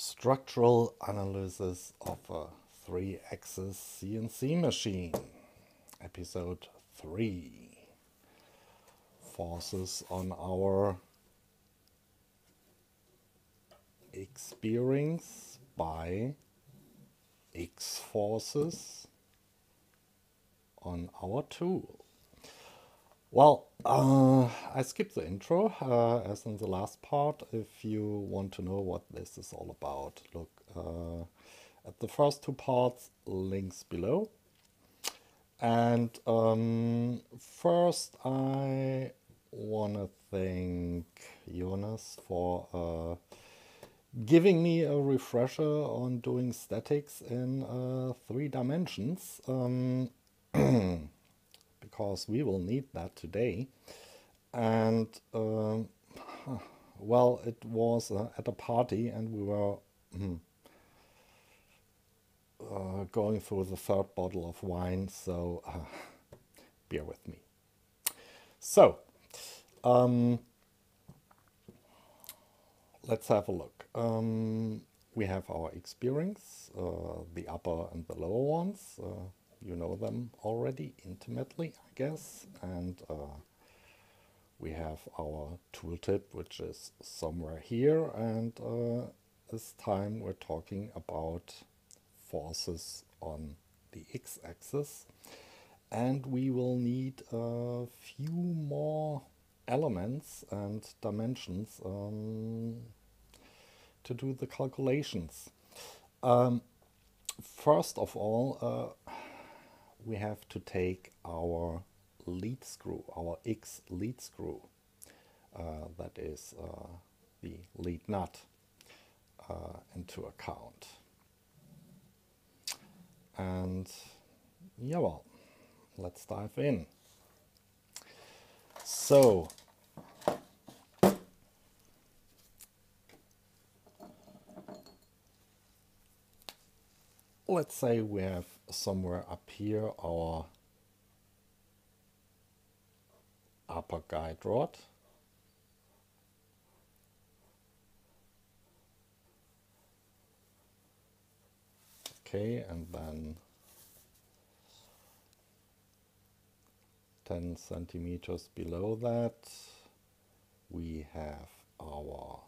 Structural analysis of a three axis CNC machine, episode 3 Forces on our X-bearings by X forces on our tool. Well, uh, I skipped the intro uh, as in the last part. If you want to know what this is all about, look uh, at the first two parts, links below. And um, first, I want to thank Jonas for uh, giving me a refresher on doing statics in uh, three dimensions. Um, because we will need that today. And um, well, it was uh, at a party, and we were mm, uh, going through the third bottle of wine, so uh, bear with me. So, um, let's have a look. Um, we have our X-bearings, uh, the upper and the lower ones. Uh, you know them already intimately, I guess. And uh, we have our tooltip, which is somewhere here. And uh, this time we're talking about forces on the x-axis. And we will need a few more elements and dimensions um, to do the calculations. Um, first of all, uh, we have to take our lead screw, our X lead screw, uh, that is uh, the lead nut, uh, into account. And yeah, well, let's dive in. So, let's say we have somewhere up here our upper guide rod. Okay, and then 10 centimeters below that we have our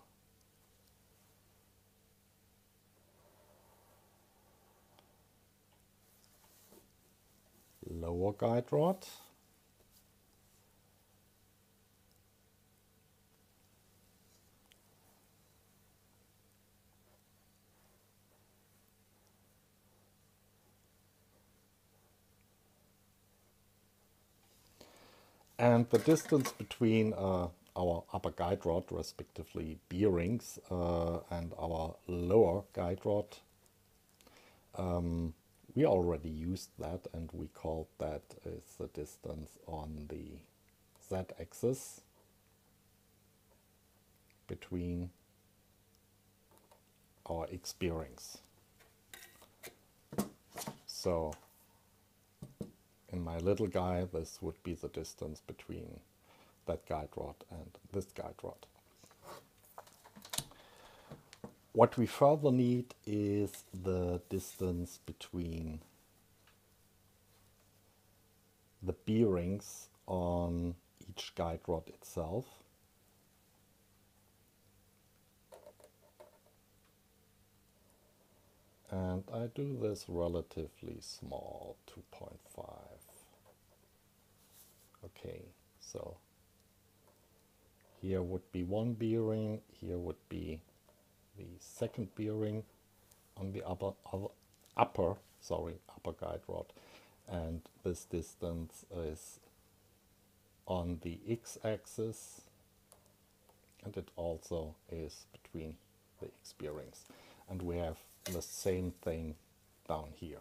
lower guide rod. And the distance between uh, our upper guide rod, respectively bearings, uh, and our lower guide rod um, we already used that and we called that is the distance on the z-axis between our x bearings. So in my little guy this would be the distance between that guide rod and this guide rod. What we further need is the distance between the bearings on each guide rod itself. And I do this relatively small, 2.5. Okay, so here would be one bearing, here would be the second bearing on the upper, upper, sorry upper guide rod. And this distance is on the x-axis and it also is between the x bearings. And we have the same thing down here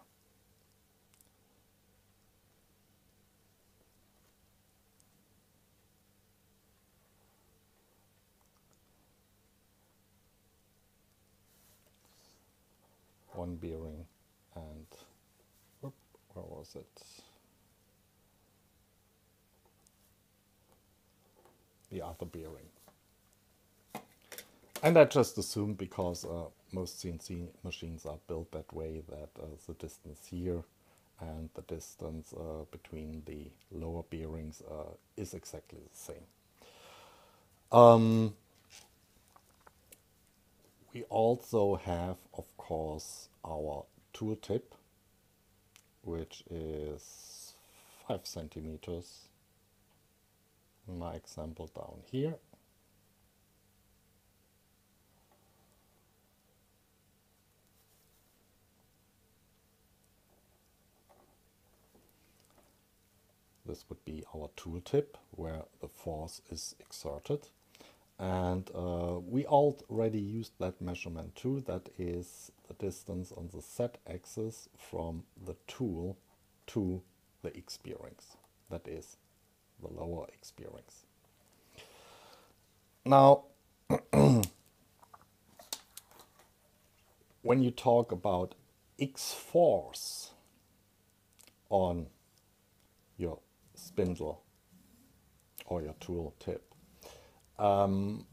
one bearing and whoop, where was it? The other bearing. And I just assumed because uh, most CNC machines are built that way that uh, the distance here and the distance uh, between the lower bearings uh, is exactly the same. Um, we also have, of course, our tooltip, which is 5 centimeters my example down here. This would be our tooltip where the force is exerted. And uh, we already used that measurement too. That is the distance on the z-axis from the tool to the X-bearings. That is the lower X-bearings. Now, when you talk about X-force on your spindle or your tool tip, um,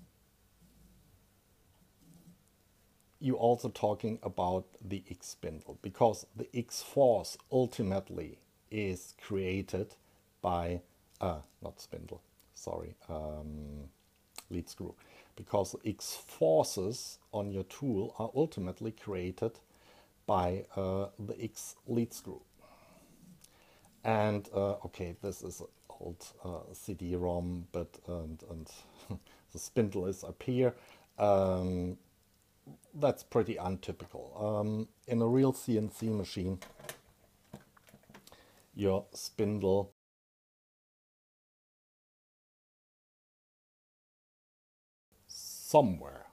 you're also talking about the X spindle because the X force ultimately is created by, uh, not spindle, sorry, um, lead screw, because X forces on your tool are ultimately created by uh, the X lead screw. And uh, okay, this is old uh, CD-ROM, but and, and the spindle is up here. Um, that's pretty untypical. Um, in a real CNC machine, your spindle somewhere.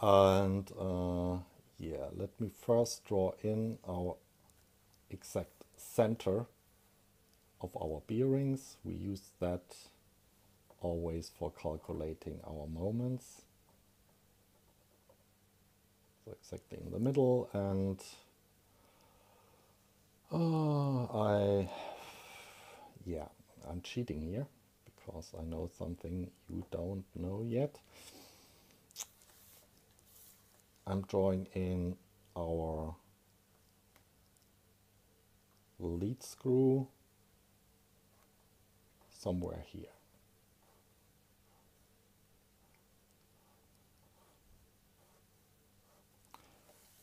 And uh, yeah, let me first draw in our exact center of our bearings. We use that always for calculating our moments. Exactly in the middle and uh, I, yeah, I'm cheating here because I know something you don't know yet. I'm drawing in our lead screw somewhere here.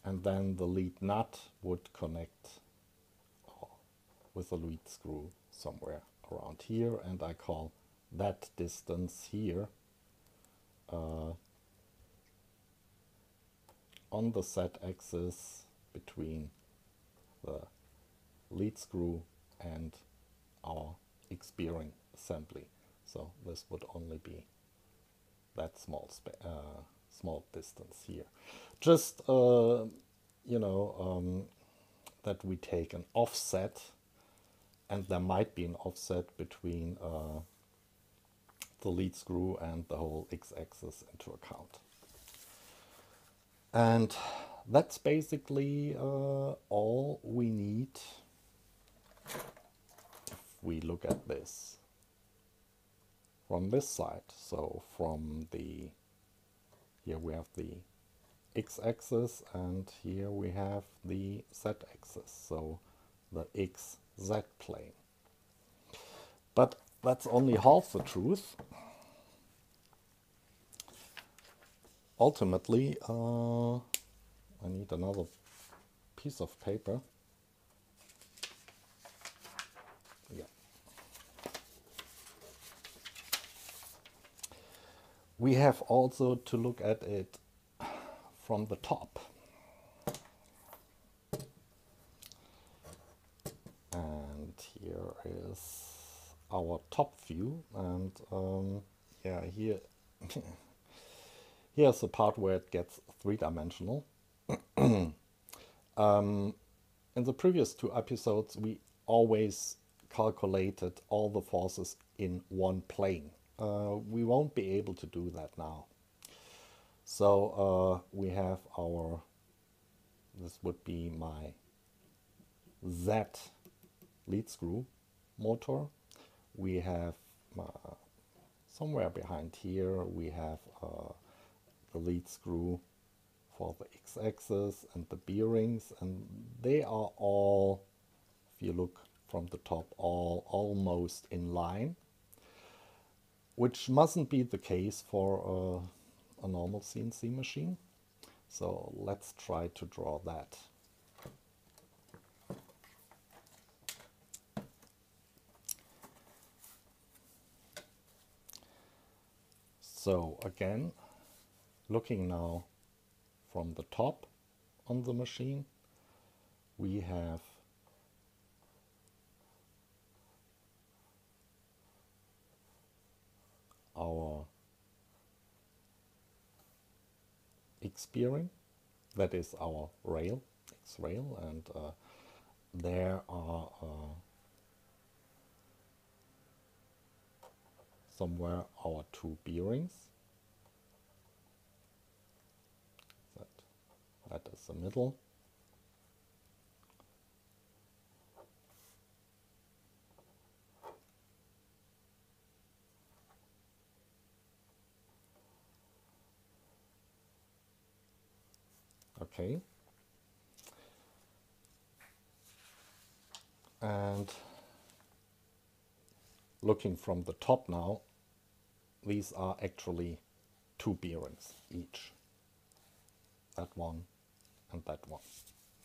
And then the lead nut would connect uh, with the lead screw somewhere around here and I call that distance here uh, on the z-axis between the lead screw and our X-bearing assembly. So this would only be that small uh, small distance here. Just uh, you know um, that we take an offset, and there might be an offset between uh, the lead screw and the whole x-axis into account. And that's basically uh, all we need if we look at this from this side. So from the, here we have the x-axis and here we have the z-axis. So the xz plane. But that's only half the truth. Ultimately, uh, I need another piece of paper. Yeah. We have also to look at it from the top. And here is our top view. And um, yeah here here's the part where it gets three-dimensional. Um, in the previous two episodes we always calculated all the forces in one plane. Uh, we won't be able to do that now so uh, we have our this would be my Z lead screw motor. We have uh, somewhere behind here we have uh, the lead screw for the x-axis and the bearings and they are all, if you look from the top, all almost in line, which mustn't be the case for a, normal CNC machine. So let's try to draw that. So again, looking now from the top on the machine, we have our X bearing, that is our rail, X rail, and uh, there are uh, somewhere our two bearings. That, that is the middle. Okay. And looking from the top now, these are actually two bearings each. That one and that one.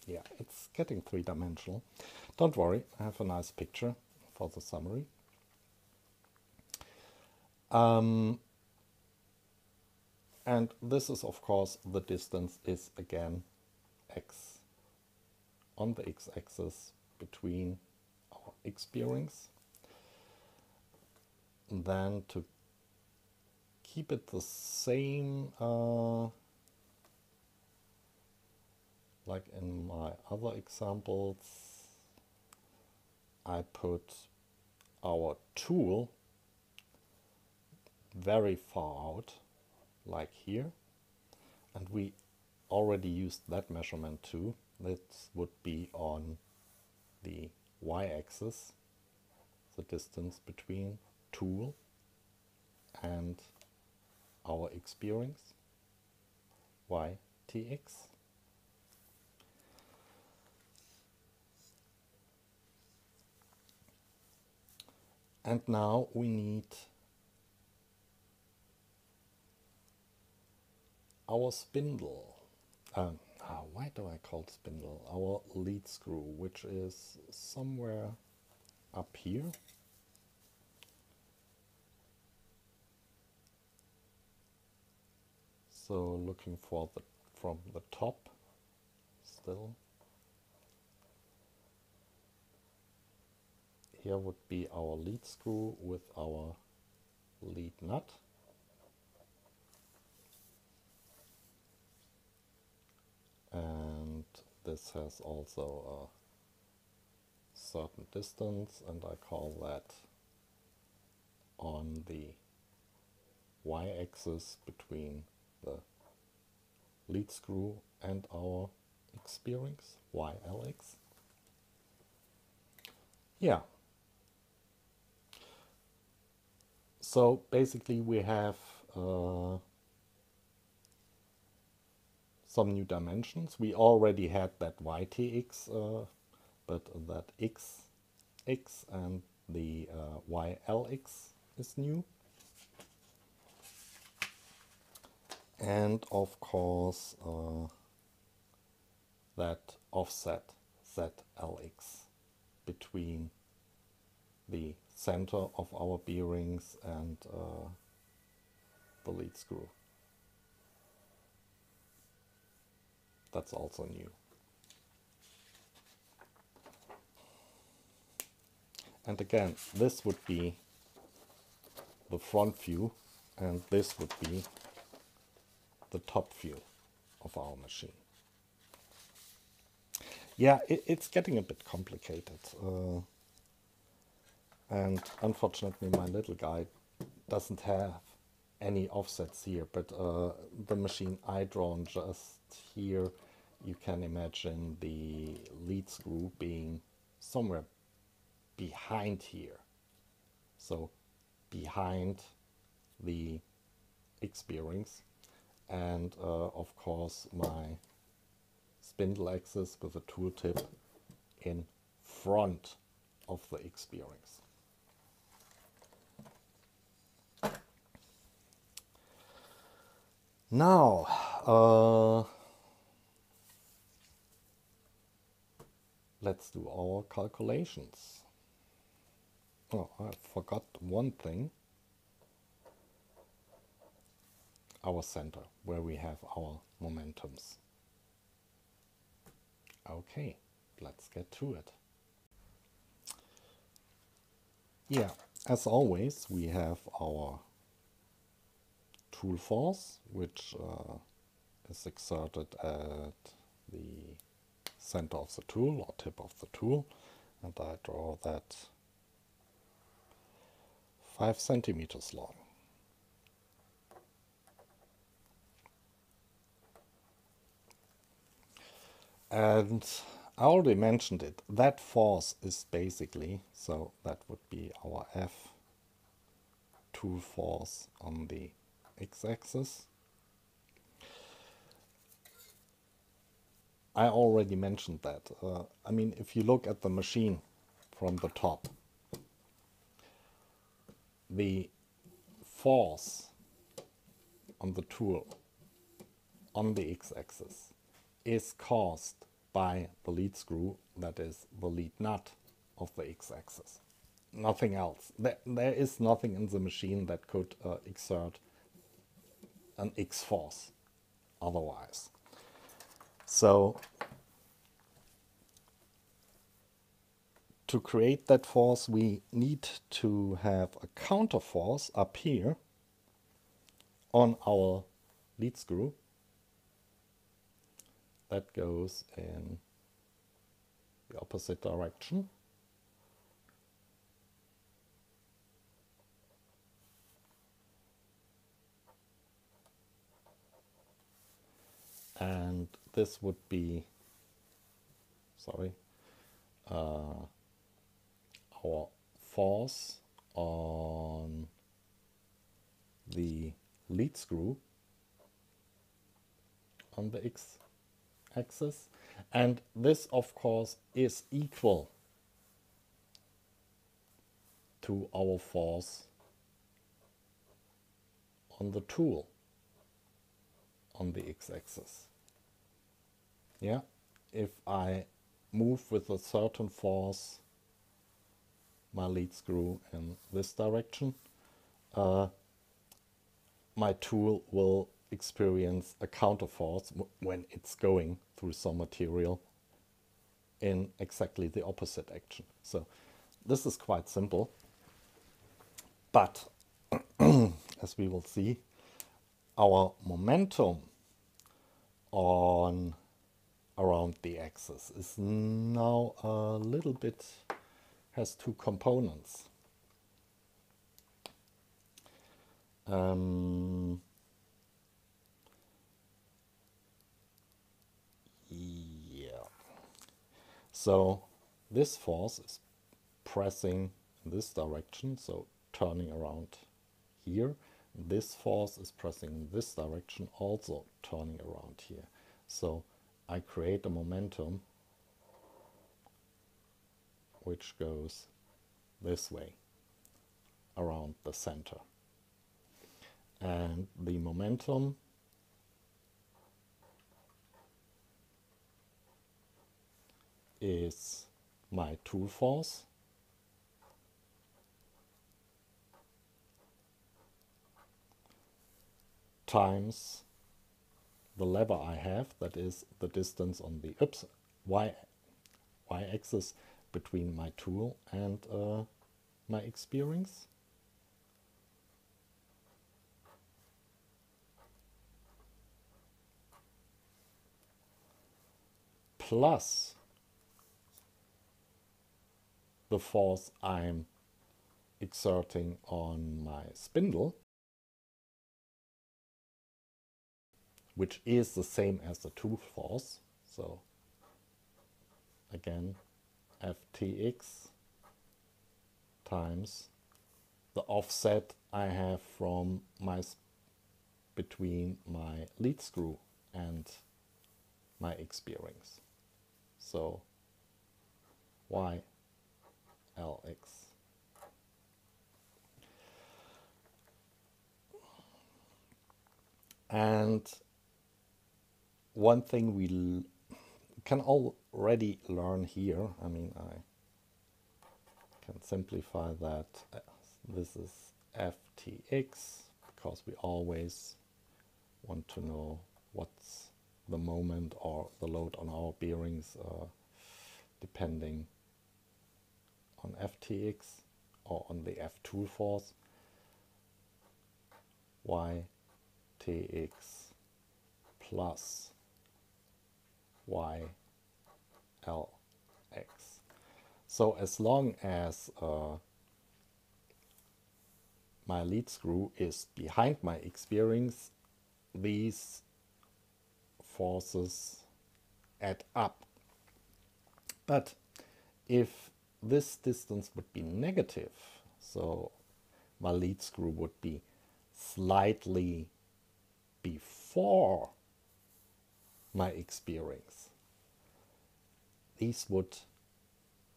Yeah, it's getting three-dimensional. Don't worry, I have a nice picture for the summary. Um, and this is, of course, the distance is again x on the x-axis between our x bearings. Then to keep it the same uh, like in my other examples I put our tool very far out like here. And we already used that measurement too. That would be on the y-axis the distance between tool and our X bearings, Y, And now we need our spindle. Uh, why do I call it spindle? Our lead screw, which is somewhere up here. so looking for the from the top still here would be our lead screw with our lead nut and this has also a certain distance and I call that on the y-axis between the lead screw and our X bearings YLX. Yeah. So basically we have uh, some new dimensions. We already had that YTX, uh, but that X, X and the uh, YLX is new. and of course uh, that offset ZLX between the center of our bearings and uh, the lead screw. That's also new. And again, this would be the front view and this would be the top view of our machine. Yeah, it, it's getting a bit complicated. Uh, and unfortunately my little guy doesn't have any offsets here, but uh, the machine I drawn just here, you can imagine the lead screw being somewhere behind here. So behind the X bearings and uh, of course my spindle axis with the tooltip in front of the X bearings. Now, uh, let's do our calculations. Oh, I forgot one thing. Our center, where we have our momentums. Okay, let's get to it. Yeah, as always, we have our tool force, which uh, is exerted at the center of the tool or tip of the tool. And I draw that 5 centimeters long. And I already mentioned it. That force is basically, so that would be our F tool force on the x-axis. I already mentioned that. Uh, I mean, if you look at the machine from the top, the force on the tool on the x-axis is caused by the lead screw, that is the lead nut of the x-axis. Nothing else. There, there is nothing in the machine that could uh, exert an x-force otherwise. So to create that force we need to have a counter force up here on our lead screw that goes in the opposite direction. And this would be, sorry, uh, our force on the lead screw on the X axis. And this, of course, is equal to our force on the tool on the x-axis. Yeah, if I move with a certain force my lead screw in this direction, uh, my tool will experience a counterforce when it's going through some material in exactly the opposite action. So this is quite simple, but as we will see, our momentum on around the axis is now a little bit has two components. Um, yeah. So this force is pressing in this direction, so turning around here. This force is pressing in this direction, also turning around here. So I create a momentum which goes this way around the center. And the momentum is my tool force times the lever I have, that is the distance on the oops, y, y axis between my tool and uh, my X bearings. Plus the force I'm exerting on my spindle, which is the same as the tool force. So again, ftx times the offset I have from my between my lead screw and my X bearings. So Y LX. And one thing we can already learn here, I mean, I can simplify that. This is FTX because we always want to know what's the moment or the load on our bearings uh, depending on FTX or on the F2 force. YTX plus YLX. So as long as uh, my lead screw is behind my X bearings, these forces add up. But if this distance would be negative, so my lead screw would be slightly before my bearings, these would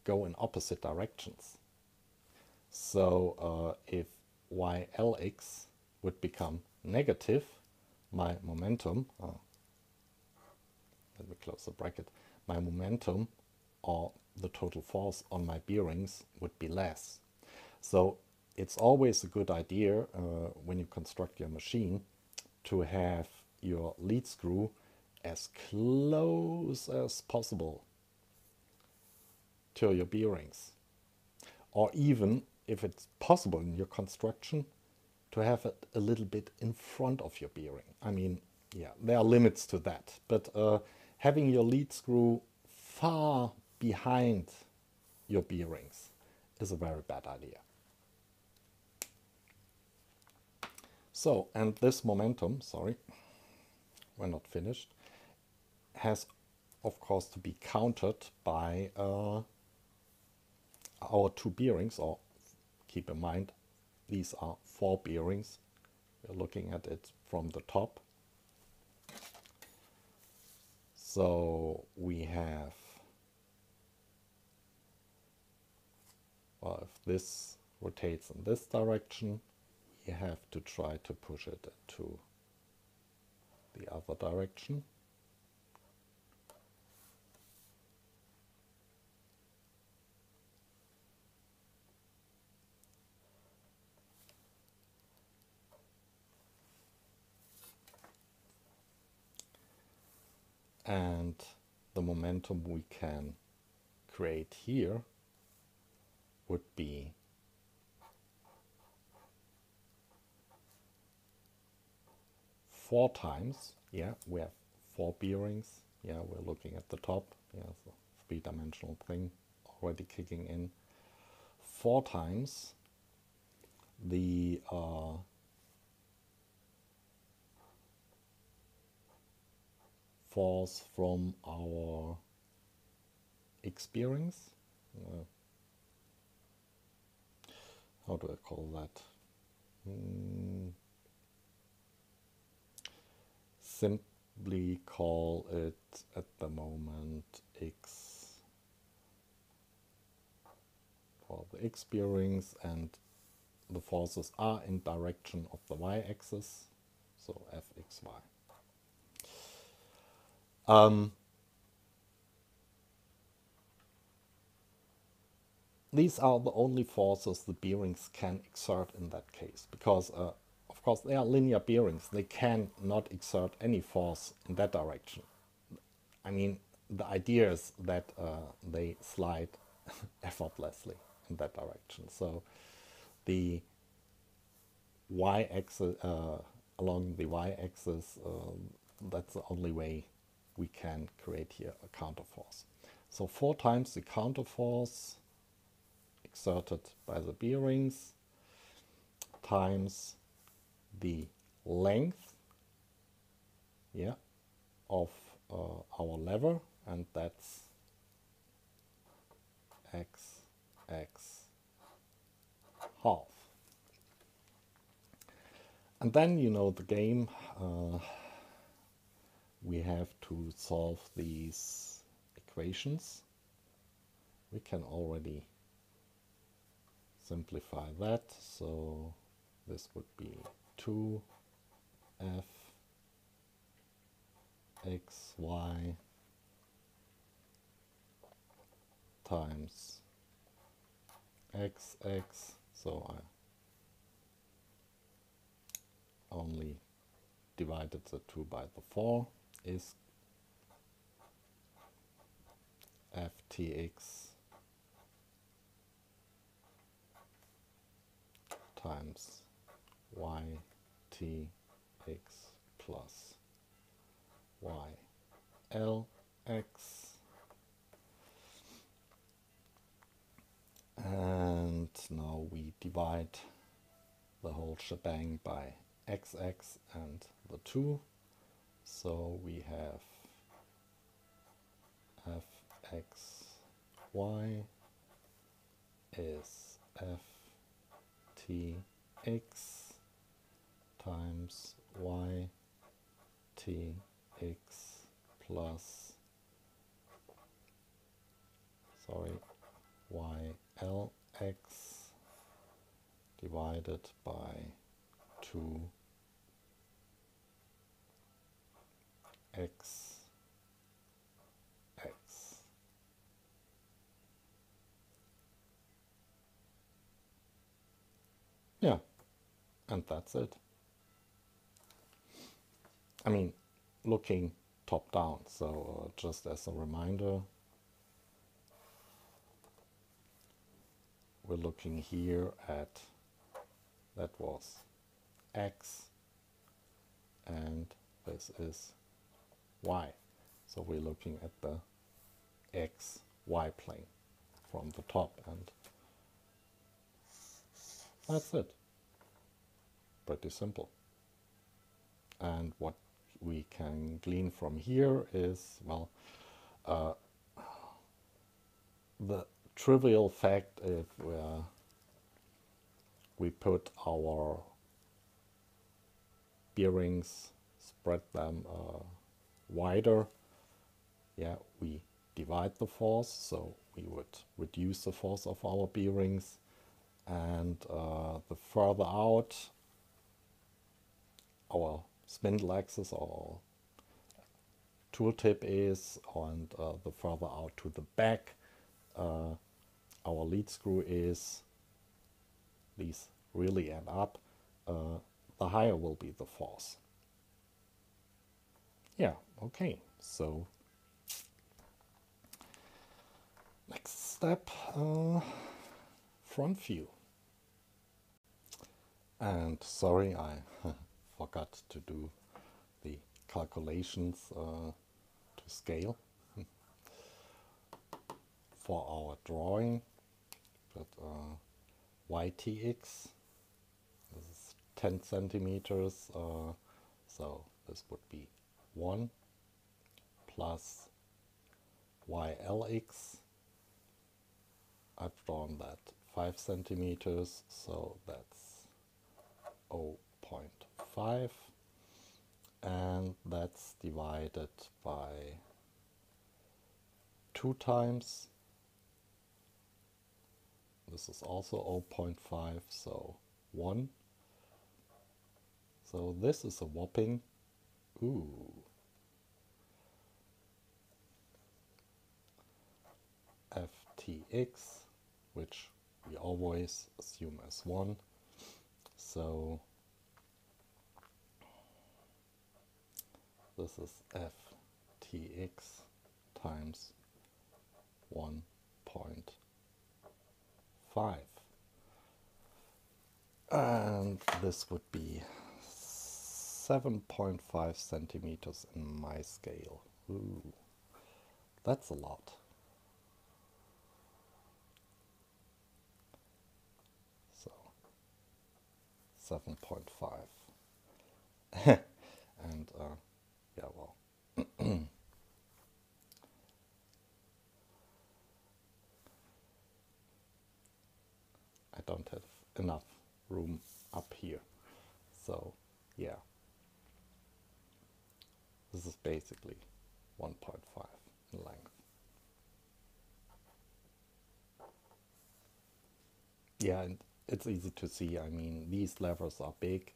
go in opposite directions. So uh, if YLX would become negative, my momentum, oh, let me close the bracket, my momentum or the total force on my bearings would be less. So it's always a good idea uh, when you construct your machine to have your lead screw as close as possible to your bearings. Or even, if it's possible in your construction, to have it a little bit in front of your bearing. I mean, yeah, there are limits to that. But uh, having your lead screw far behind your bearings is a very bad idea. So, and this momentum, sorry, we're not finished, has of course to be countered by uh, our two bearings, or keep in mind, these are four bearings. We're looking at it from the top. So we have well, if this rotates in this direction, we have to try to push it into the other direction. And the momentum we can create here would be four times. Yeah, we have four bearings. Yeah, we're looking at the top. Yeah, so three-dimensional thing already kicking in. Four times the uh, force from our X bearings. Uh, how do I call that? Mm, simply call it at the moment X for the bearings and the forces are in direction of the Y axis, so Fxy. Um, these are the only forces the bearings can exert in that case because uh, of course they are linear bearings. They can not exert any force in that direction. I mean the idea is that uh, they slide effortlessly in that direction. So the y-axis uh, along the y-axis um, that's the only way we can create here a counterforce so four times the counterforce exerted by the bearings times the length yeah, of uh, our lever and that's x x half. And then you know the game. Uh, we have to solve these equations. We can already simplify that. So this would be 2 f x y times x x so I only divided the 2 by the 4 is ftx times ytx plus ylx and now we divide the whole shebang by xx and the 2 so we have fxy is ftx times ytx plus sorry ylx divided by 2 x x. Yeah, and that's it. I mean, looking top down, so uh, just as a reminder, we're looking here at that was x and this is y. So we're looking at the x, y plane from the top and that's it. Pretty simple. And what we can glean from here is, well, uh, the trivial fact if uh, we put our bearings, spread them uh, wider, yeah, we divide the force, so we would reduce the force of our bearings, and uh, the further out our spindle axis or tooltip is, and uh, the further out to the back uh, our lead screw is, these really add up, uh, the higher will be the force. Yeah, okay, so next step, uh, front view. And sorry, I forgot to do the calculations uh, to scale for our drawing. But uh, YTX this is 10 centimeters, uh, so this would be 1 plus YLX. I've drawn that 5 centimeters, so that's 0.5 and that's divided by 2 times. This is also 0.5, so 1. So this is a whopping, ooh, ftx, which we always assume as 1. So this is ftx times 1.5. And this would be 7.5 centimeters in my scale. Ooh, that's a lot. So, 7.5. and uh, yeah, well. I don't have enough room up here. So yeah, this is basically 1.5 in length. Yeah, and it's easy to see. I mean, these levers are big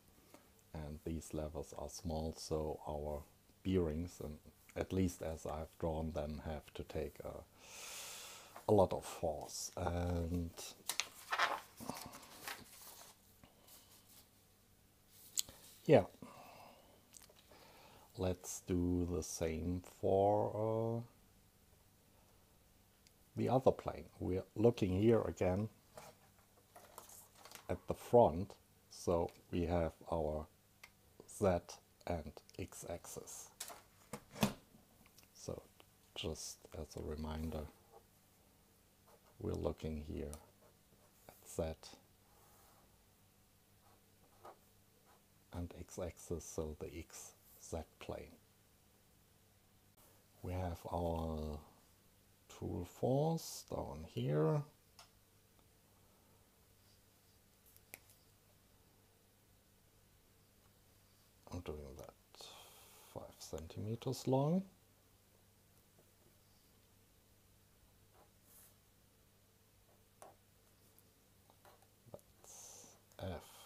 and these levers are small, so our bearings, and at least as I've drawn them, have to take a, a lot of force. And yeah, let's do the same for uh, the other plane. We're looking here again at the front, so we have our Z and X axis. So just as a reminder, we're looking here at Z and X axis, so the X Z plane. We have our tool force down here. I'm doing that five centimeters long. That's F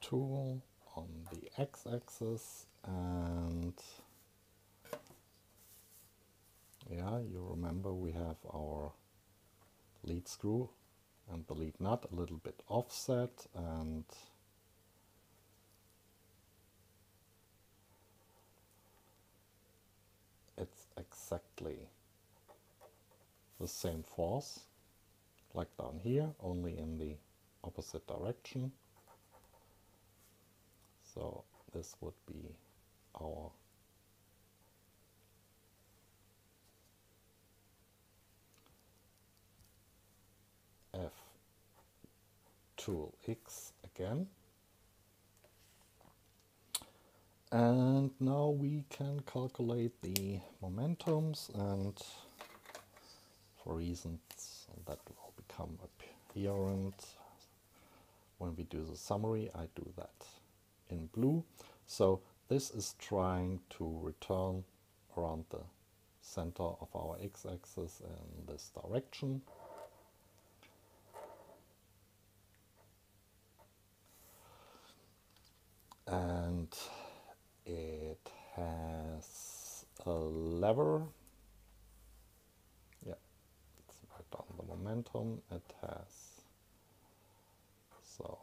tool on the x-axis and yeah you remember we have our lead screw and the lead nut a little bit offset and it's exactly the same force like down here only in the opposite direction so this would be our F tool X again. And now we can calculate the momentums and for reasons that will become apparent when we do the summary, I do that in blue. So this is trying to return around the center of our x-axis in this direction. And it has a lever. Yeah, let's write down the momentum. It has so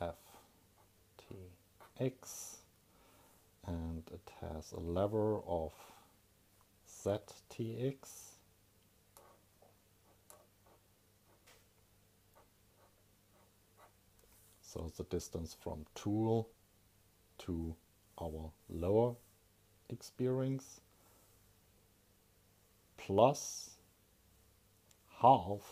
f t x and it has a lever of ztx so the distance from tool to our lower X bearings plus half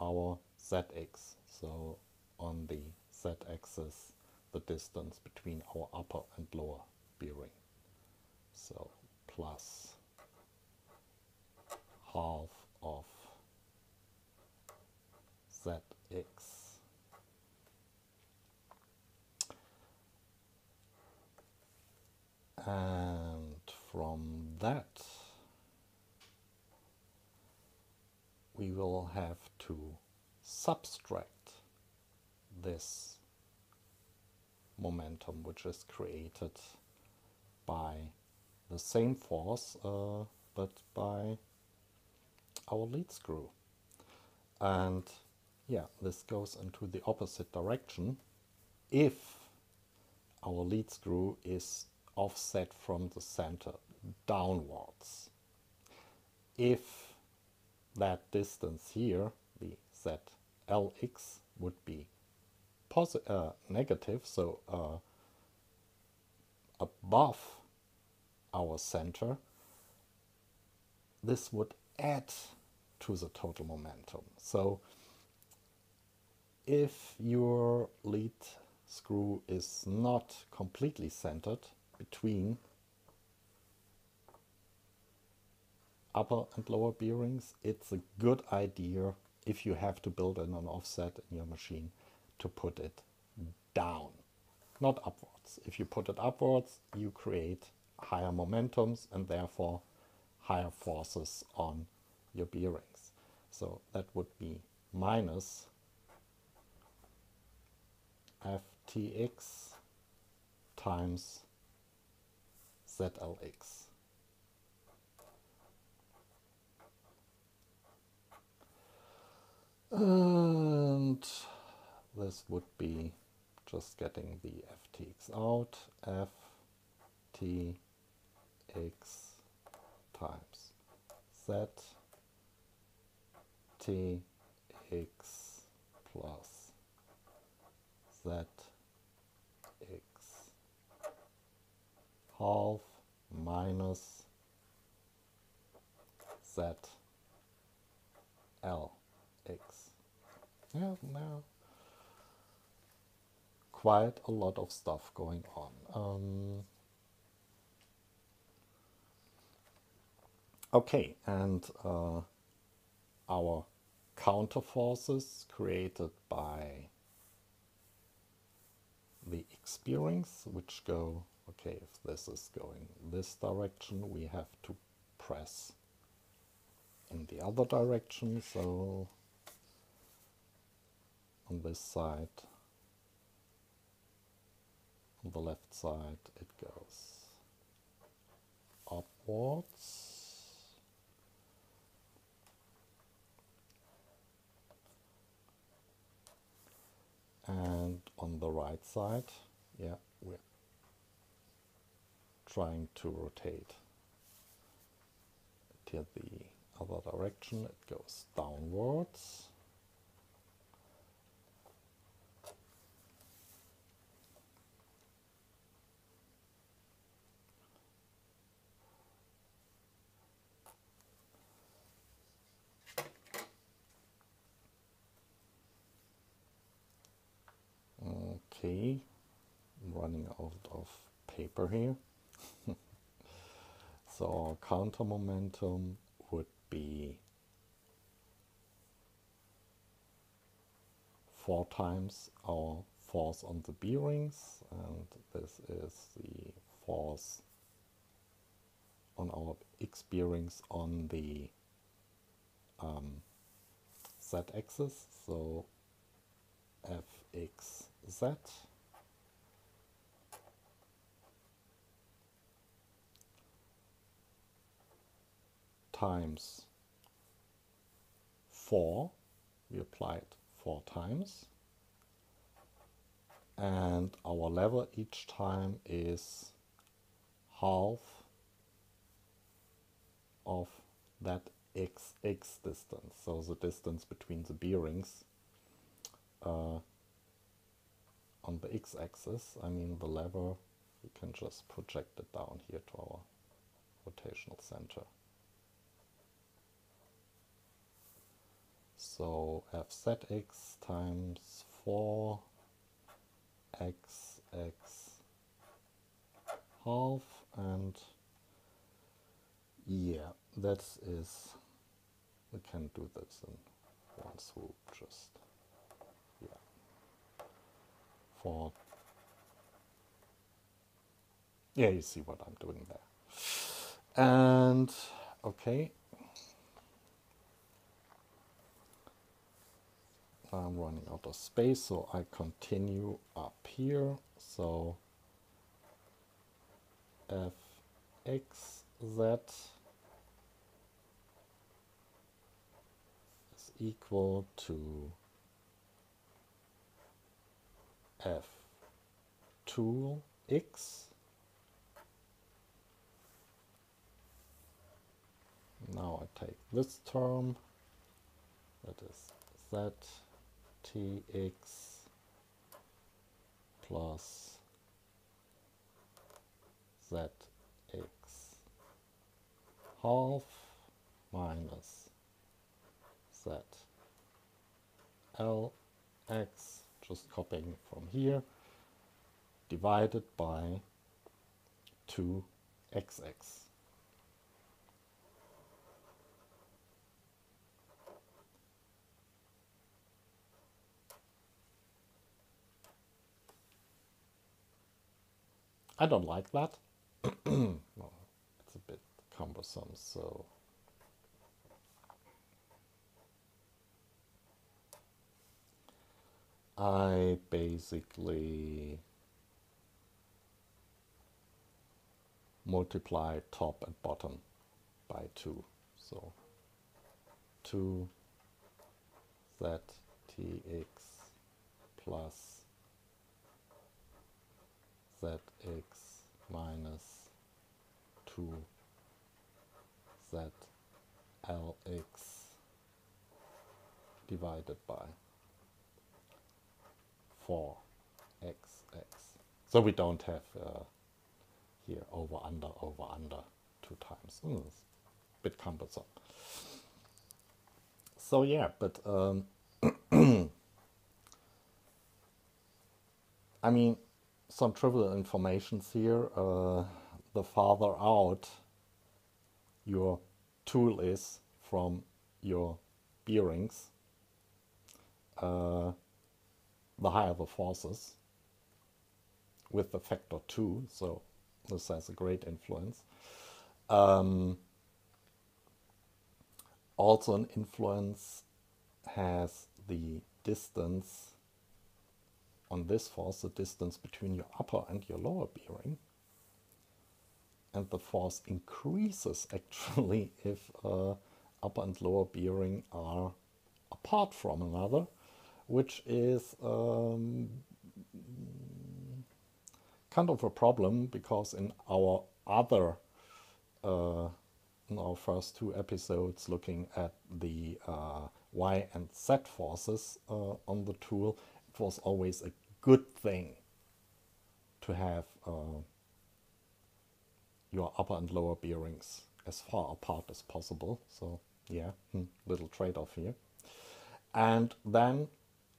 our zx so on the z-axis the distance between our upper and lower bearing. So plus half of zx and from that we will have to subtract this momentum which is created by the same force uh, but by our lead screw. And yeah this goes into the opposite direction. If our lead screw is offset from the center downwards if that distance here the ZLX would be uh, negative, so uh, above our center, this would add to the total momentum. So if your lead screw is not completely centered between upper and lower bearings, it's a good idea if you have to build in an offset in your machine to put it down, not upwards. If you put it upwards, you create higher momentums and therefore higher forces on your bearings. So that would be minus ftx times zlx. And this would be just getting the ftx out, ftx times z tx plus zx half minus z l x. Yeah, now quite a lot of stuff going on. Um, okay, and uh, our counterforces created by the X-bearings, which go, okay, if this is going this direction, we have to press in the other direction, so on this side, on the left side, it goes upwards. and on the right side yeah we're trying to rotate to the other direction it goes downwards Okay, running out of paper here. So counter momentum would be four times our force on the bearings and this is the force on our X bearings on the um, Z axis so Fx times 4, we apply it 4 times, and our lever each time is half of that xx distance, so the distance between the bearings uh, on the x-axis, I mean the lever, we can just project it down here to our rotational center. So fzx times 4 x x half and yeah, that is, we can do this in one swoop just yeah, for yeah you see what I'm doing there. And okay I'm running out of space so I continue up here so fxz is equal to f tool x. Now I take this term, that is z tx plus zx half minus z lx just copying from here, divided by 2xx. I don't like that. well, it's a bit cumbersome, so I basically multiply top and bottom by 2. So 2 ztx plus zx minus 2 zlx divided by 4 x x. So we don't have uh, here over under over under two times. Mm, it's a bit cumbersome. So yeah, but um, I mean some trivial informations here. Uh, the farther out your tool is from your bearings, uh, the higher the forces with the factor 2, so this has a great influence. Um, also an influence has the distance on this force, the distance between your upper and your lower bearing. And the force increases actually if uh, upper and lower bearing are apart from another which is um, kind of a problem because in our other, uh, in our first two episodes looking at the uh, Y and Z forces uh, on the tool, was always a good thing to have uh, your upper and lower bearings as far apart as possible. So yeah, hmm, little trade-off here. And then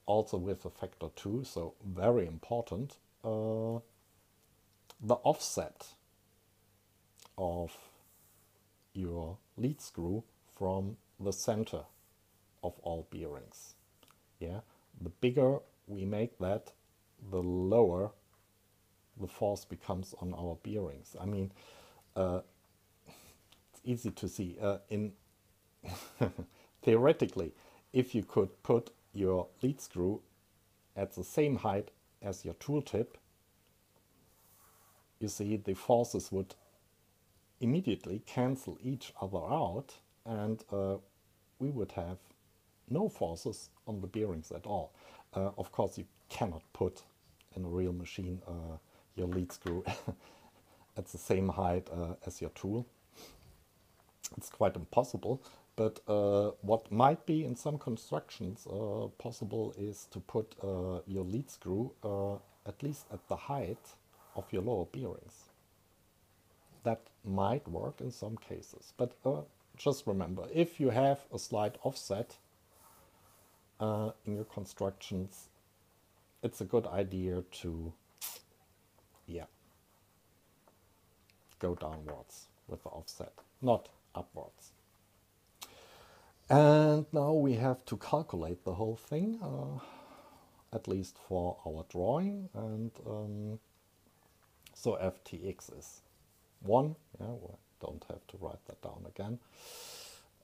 also with a factor 2, so very important, uh, the offset of your lead screw from the center of all bearings. Yeah, the bigger we make that, the lower the force becomes on our bearings. I mean, uh, it's easy to see. Uh, in theoretically, if you could put your lead screw at the same height as your tooltip, you see the forces would immediately cancel each other out and uh, we would have no forces on the bearings at all. Uh, of course, you cannot put in a real machine uh, your lead screw at the same height uh, as your tool. It's quite impossible, but uh, what might be in some constructions uh, possible is to put uh, your lead screw at least at the height of your lower bearings. That might work in some cases, but just remember, if you have a slight offset uh, in your constructions, it's a good idea to, yeah, go downwards with the offset, not upwards. And now we have to calculate the whole thing, uh, at least for our drawing. And um, so ftx is 1, yeah, we don't have to write that down again.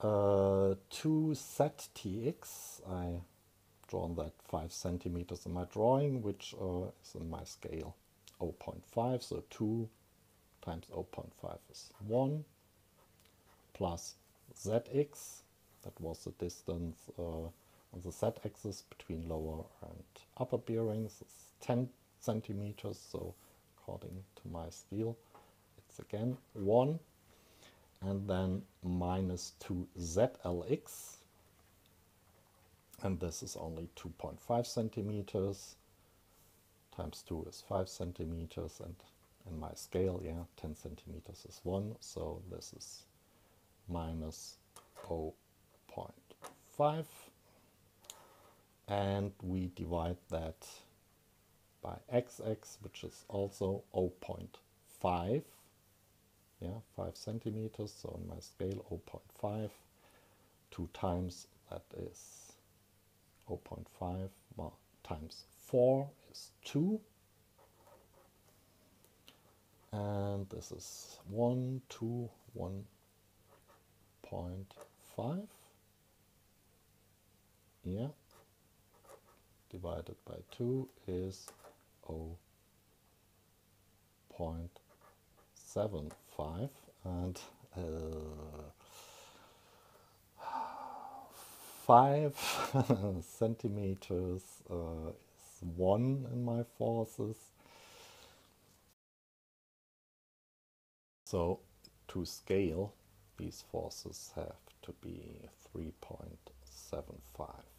Uh, 2 ztx, I drawn that 5 centimeters in my drawing, which uh, is in my scale 0.5, so 2 times 0.5 is 1, plus zx, that was the distance uh, on the z-axis between lower and upper bearings. It's 10 centimeters, so according to my scale, it's again 1. And then minus 2 zlx, and this is only 2.5 centimeters times 2 is 5 centimeters. And in my scale yeah 10 centimeters is 1 so this is minus 0.5 and we divide that by xx which is also 0.5 yeah 5 centimeters so on my scale 0.5 2 times that is 0.5 well, times 4 is 2 and this is 1, 2, 1.5. Yeah. Divided by 2 is 0.75 and uh, 5 centimeters uh, is 1 in my forces So to scale, these forces have to be 3.75.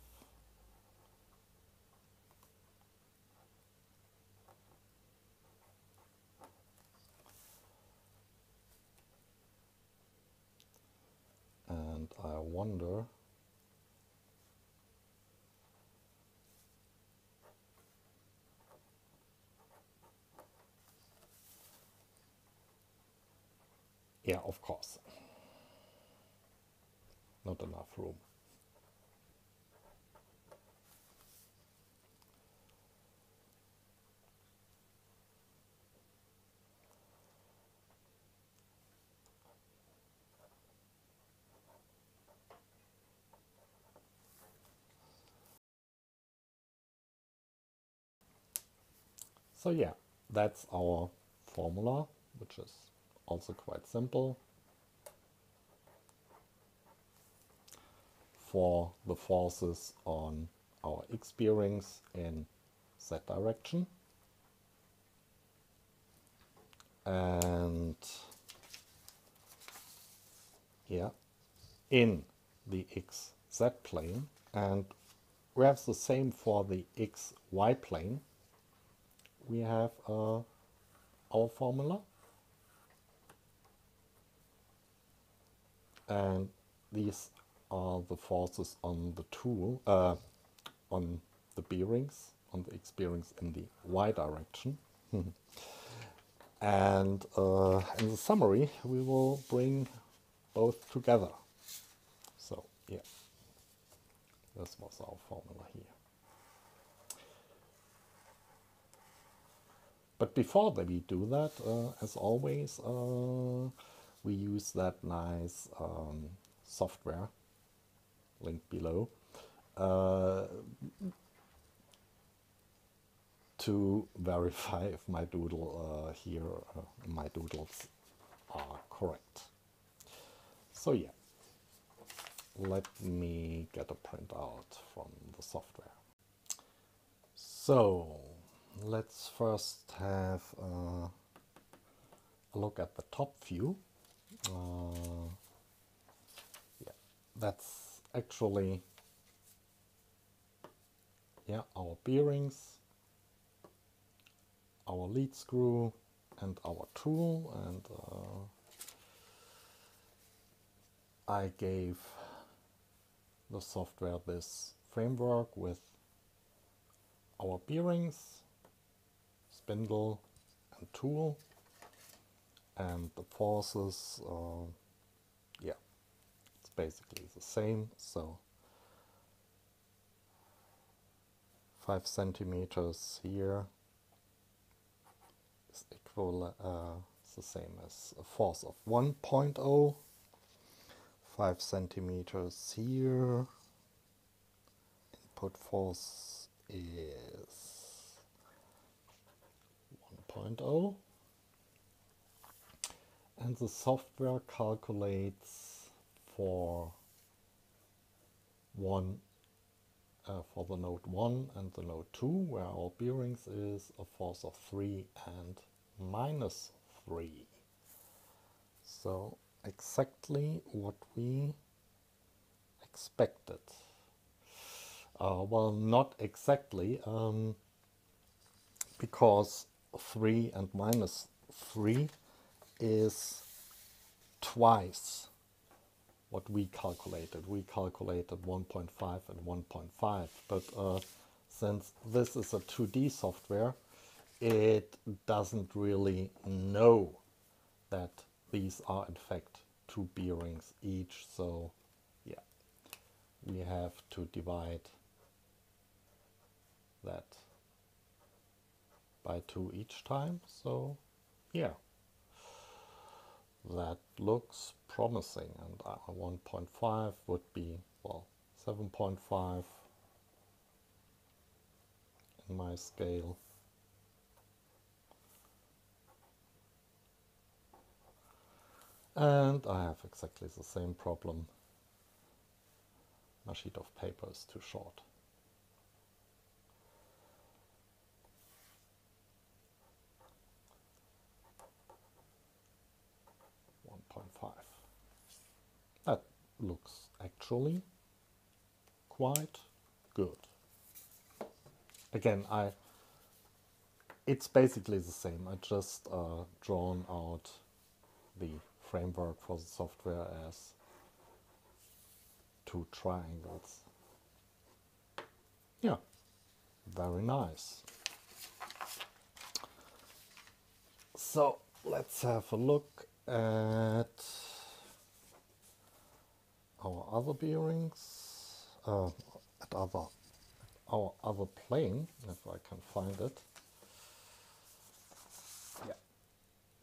And I wonder Yeah, of course. Not enough room. So yeah, that's our formula, which is also quite simple. For the forces on our x bearings in z direction. And yeah, in the xz plane. And we have the same for the xy plane. We have uh, our formula. and these are the forces on the tool, uh, on the bearings, on the X bearings in the Y direction. and uh, in the summary, we will bring both together. So, yeah, this was our formula here. But before that we do that, uh, as always, uh, we use that nice um, software linked below uh, to verify if my doodle uh, here, uh, my doodles are correct. So yeah, let me get a printout from the software. So let's first have uh, a look at the top view. Uh, yeah, that's actually yeah our bearings, our lead screw, and our tool. And uh, I gave the software this framework with our bearings, spindle, and tool. And the forces uh, yeah it's basically the same. So five centimeters here is equal uh, the same as a force of 1.0 5 centimeters here. Input force is 1.0 and the software calculates for one uh, for the node 1 and the node 2 where our bearings is a force of 3 and minus 3 so exactly what we expected. Uh, well not exactly um, because 3 and minus 3 is twice what we calculated. We calculated 1.5 and 1.5, but uh, since this is a 2D software, it doesn't really know that these are in fact two bearings each. So yeah, we have to divide that by two each time. So yeah. That looks promising and uh, 1.5 would be well 7.5 in my scale. And I have exactly the same problem. My sheet of paper is too short one point five that looks actually quite good again I it's basically the same I just uh, drawn out the framework for the software as two triangles. Yeah, very nice. So let's have a look at our other bearings, uh, at other our other plane, if I can find it. Yeah,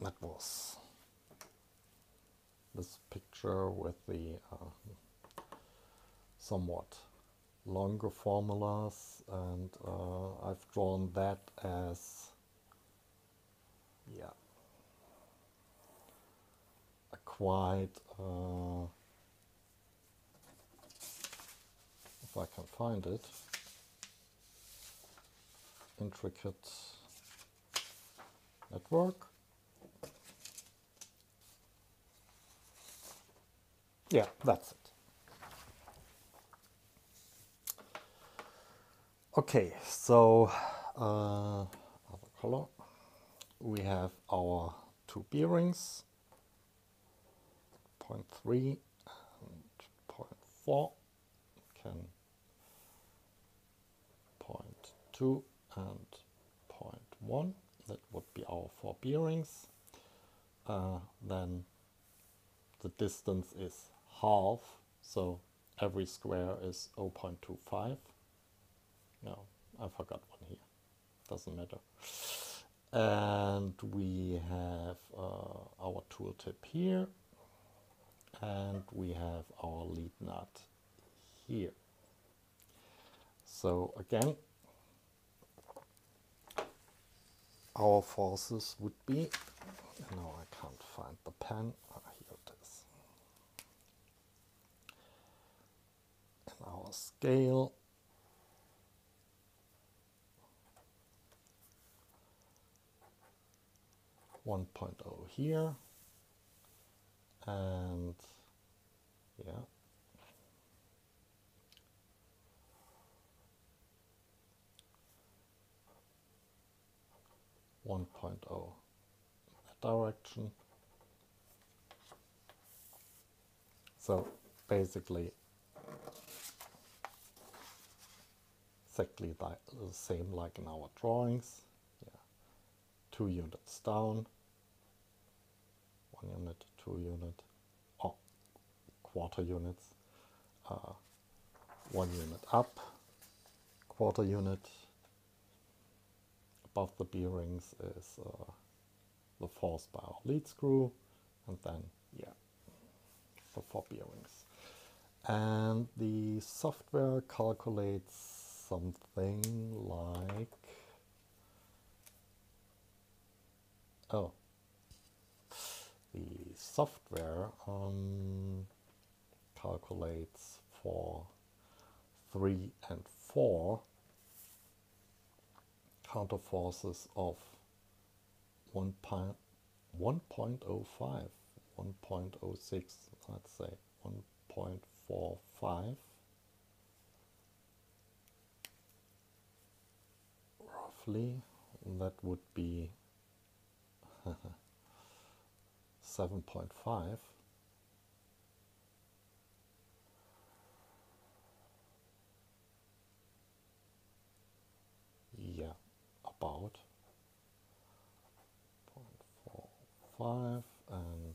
that was this picture with the uh, somewhat longer formulas and uh, I've drawn that as yeah a quite uh, if I can find it intricate network Yeah, that's it. Okay, so uh, other color. We have our two bearings, 0.3 and 0.4, can 0.2 and 0.1. That would be our four bearings. Uh, then the distance is half, so every square is 0.25. No, I forgot one here, doesn't matter. And we have uh, our tooltip here, and we have our lead nut here. So again, our forces would be, no I can't find the pen, Ah, here it is. And our scale. One oh here and yeah one oh that direction. So basically exactly the same like in our drawings. Yeah. Two units down, one unit, two unit, oh, quarter units, uh, one unit up, quarter unit. Above the bearings is uh, the force by our lead screw, and then, yeah, the four bearings. And the software calculates something like oh the software um, calculates for 3 and 4 counter forces of 1 1.05 1.06 let's say 1.45 roughly that would be 7.5 yeah about 0.45 and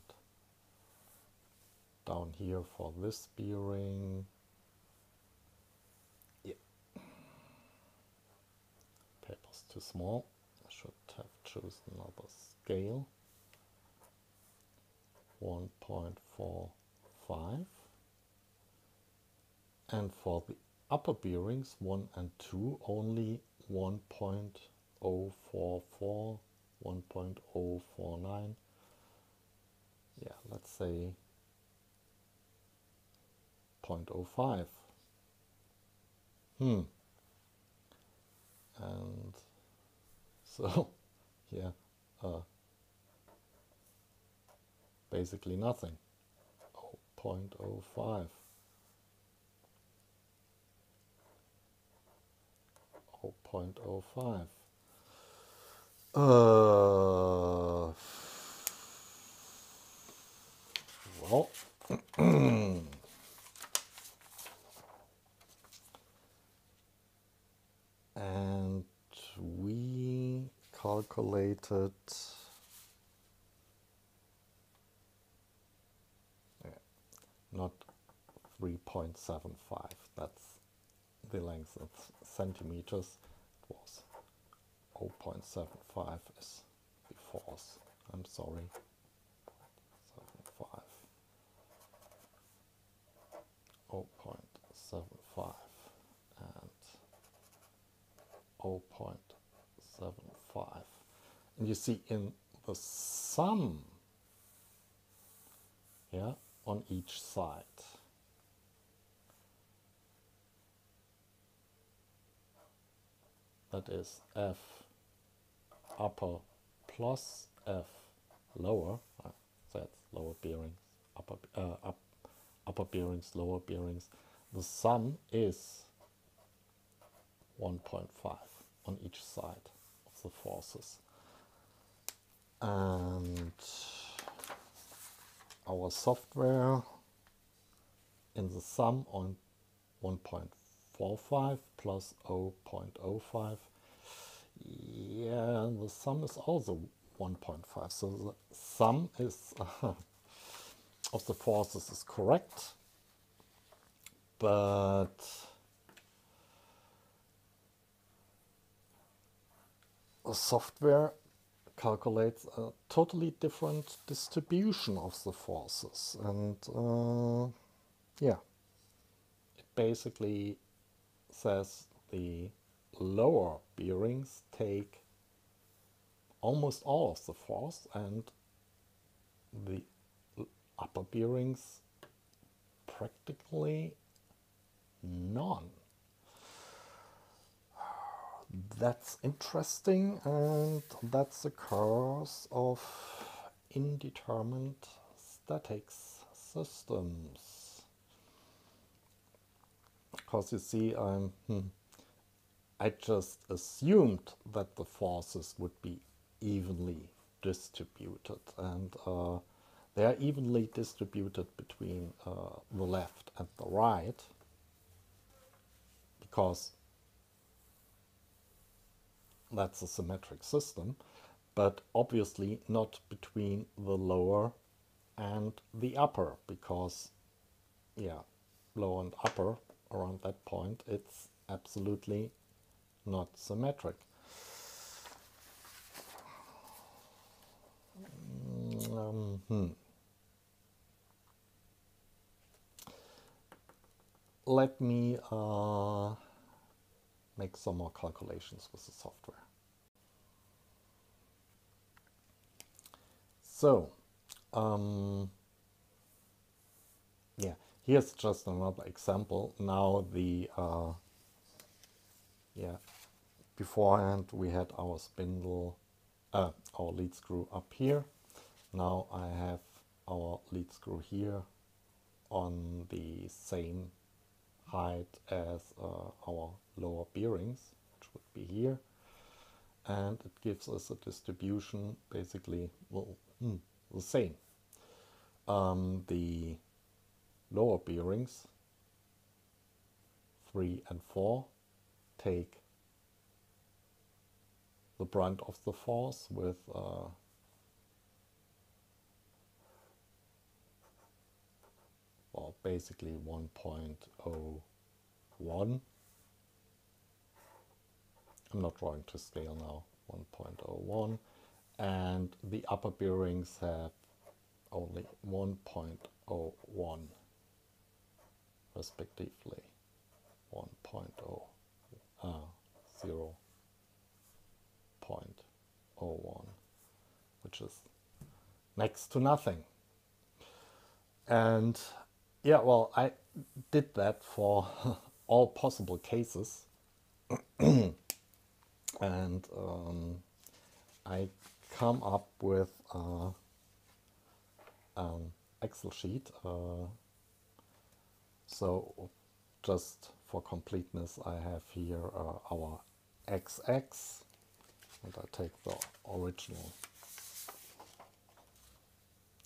down here for this bearing yeah paper's too small. I should have chosen another scale. 1.45 and for the upper bearings 1 and 2 only 1.044 1.049 yeah let's say 0.05 hmm. And so yeah uh, basically nothing. 0.05 0.05 uh, well and we calculated not 3.75 that's the length of centimeters it was 0.75 is before I'm sorry. 0.75 0.75 and 0.75 and you see in the sum yeah on each side that is f upper plus f lower uh, that's lower bearings upper uh, up, upper bearings lower bearings. The sum is 1.5 on each side of the forces. And our software in the sum on 1.45 plus 0.05 yeah the sum is also 1.5 so the sum is uh, of the forces is correct but the software calculates a totally different distribution of the forces. And uh, yeah it basically says the lower bearings take almost all of the force and the upper bearings practically none. That's interesting and that's the cause of indeterminate statics systems. Because you see I'm hmm, I just assumed that the forces would be evenly distributed and uh, they are evenly distributed between uh, the left and the right because that's a symmetric system, but obviously not between the lower and the upper, because, yeah, lower and upper around that point, it's absolutely not symmetric. Um, hmm. Let me uh, make some more calculations with the software. So, um, yeah, here's just another example. Now the, uh, yeah, beforehand we had our spindle, uh, our lead screw up here. Now I have our lead screw here on the same height as uh, our lower bearings, which would be here. And it gives us a distribution basically well, hmm, the same. Um, the lower bearings, 3 and 4, take the brunt of the force with uh, well, basically 1.01 I'm not drawing to scale now, 1.01. And the upper bearings have only 1.01 respectively 1.0 uh, 0 0.01 which is next to nothing and yeah well I did that for all possible cases and um, I come up with uh, an Excel sheet. Uh, so just for completeness, I have here uh, our XX, and I take the original,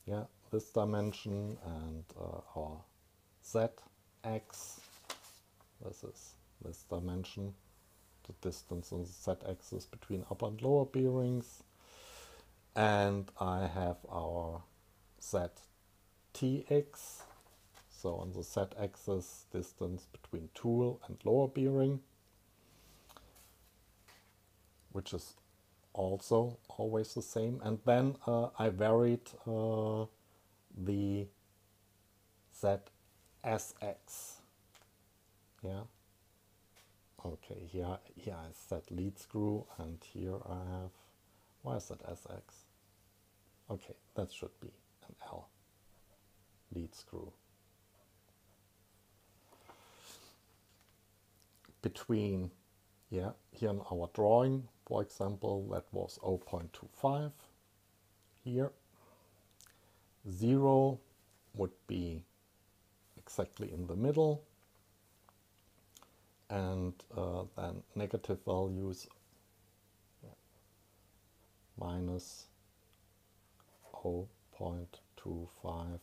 yeah, this dimension, and uh, our ZX, this is this dimension, the distance on the z-axis between upper and lower bearings, and I have our ZTX, so on the z-axis distance between tool and lower bearing, which is also always the same. And then uh, I varied uh, the ZSX. Yeah. Okay, here, here I set lead screw and here I have, why is that SX? Okay, that should be an L lead screw. Between, yeah, here in our drawing, for example, that was 0.25 here. Zero would be exactly in the middle and uh, then negative values minus 0.25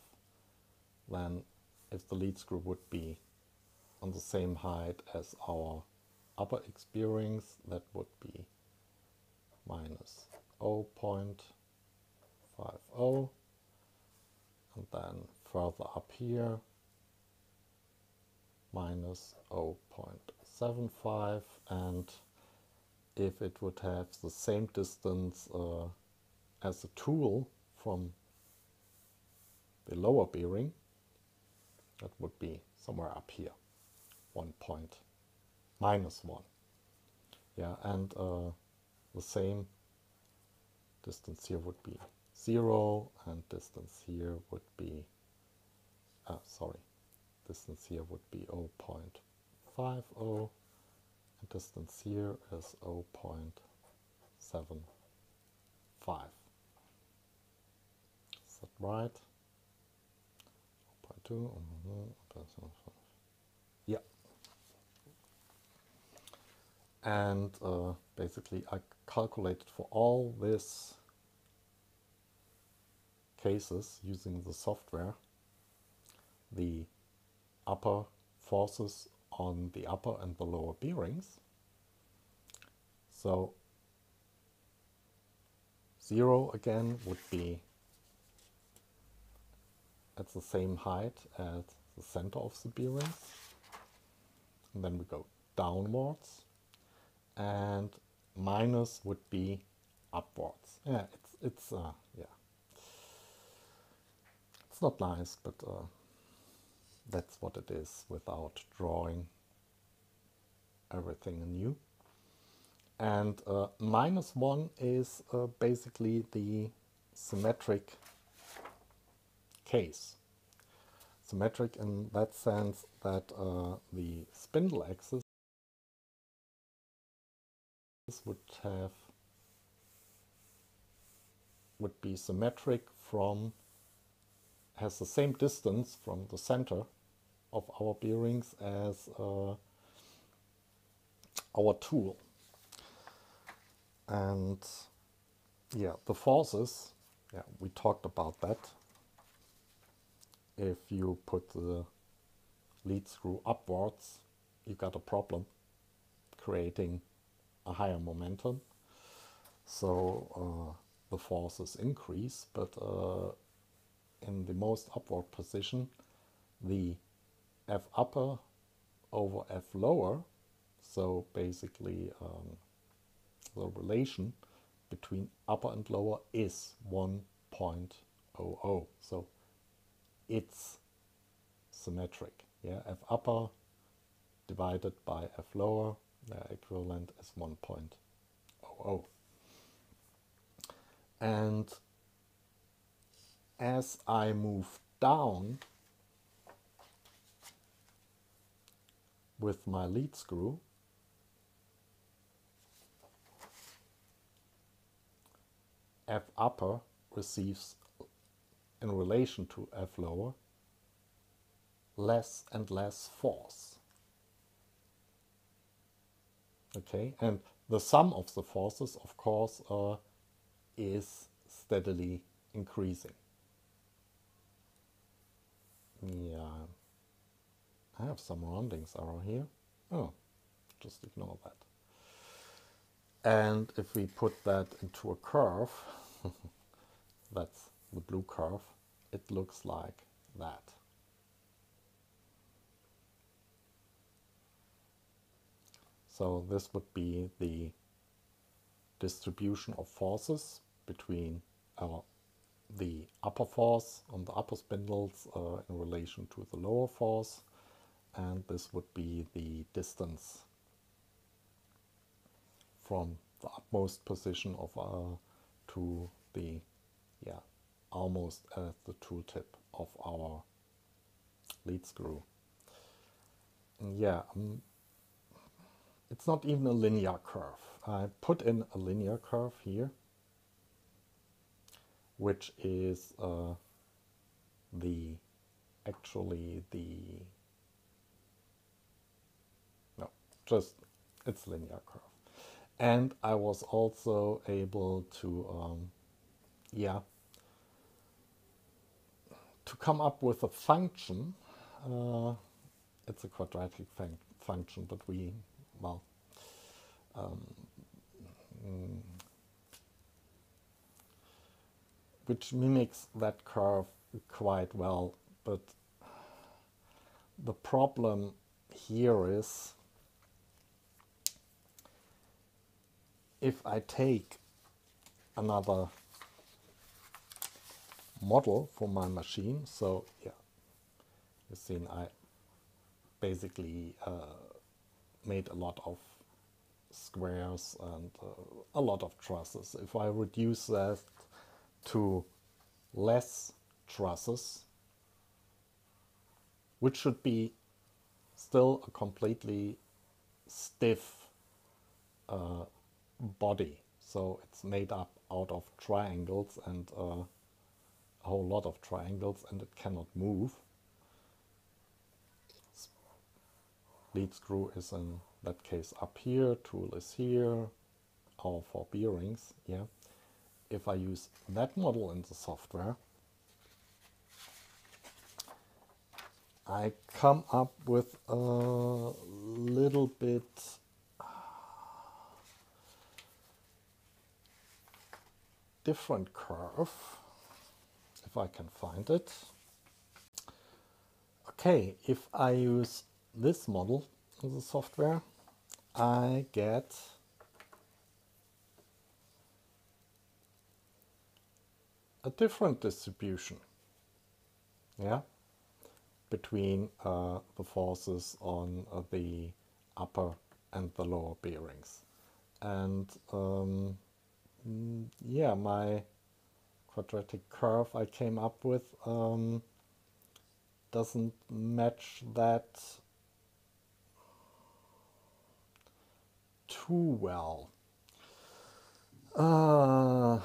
then if the lead screw would be on the same height as our upper X bearings, that would be minus 0.50 and then further up here minus 0.75 and if it would have the same distance uh, as a tool from the lower bearing that would be somewhere up here 1 point minus 1 yeah and uh, the same distance here would be 0 and distance here would be uh, sorry distance here would be 0.50 and distance here is 0.75 is that right? 0.2 yeah. And uh, basically I calculated for all these cases using the software the upper forces on the upper and the lower bearings. So zero again would be at the same height as the center of the bearings. And then we go downwards and minus would be upwards. Yeah, it's, it's, uh, yeah. It's not nice, but uh, that's what it is without drawing everything anew. And uh, minus one is uh, basically the symmetric case. Symmetric in that sense that uh, the spindle axis would have would be symmetric from has the same distance from the center of our bearings as uh, our tool. And yeah, the forces, yeah, we talked about that. If you put the lead screw upwards, you got a problem creating a higher momentum. So uh, the forces increase, but uh, in the most upward position, the F upper over F lower. So basically um, the relation between upper and lower is 1.01. 0.00. So it's symmetric. Yeah, F upper divided by F lower, equivalent is 1.00. Point oh, oh, and as I move down with my lead screw, F upper receives in relation to F lower less and less force. Okay, and the sum of the forces, of course, uh, is steadily increasing. Yeah, I have some roundings around here. Oh, just ignore that. And if we put that into a curve, that's the blue curve, it looks like that. So this would be the distribution of forces between uh, the upper force on the upper spindles uh, in relation to the lower force and this would be the distance from the utmost position of uh, to the yeah almost at the tooltip of our lead screw. And yeah um, it's not even a linear curve. I put in a linear curve here which is uh, the actually the no just it's linear curve. And I was also able to um, yeah to come up with a function uh, it's a quadratic fun function but we well um, mm, which mimics that curve quite well but the problem here is if I take another model for my machine, so yeah, you see I basically uh, made a lot of squares and uh, a lot of trusses. If I reduce that to less trusses, which should be still a completely stiff uh, body. So it's made up out of triangles and uh, a whole lot of triangles and it cannot move. Lead screw is in that case up here, tool is here, all four bearings, yeah. If I use that model in the software, I come up with a little bit different curve, if I can find it. Okay, if I use this model in the software, I get a different distribution. Yeah, between uh, the forces on uh, the upper and the lower bearings. And um, Mm, yeah, my quadratic curve I came up with um, doesn't match that too well. Uh,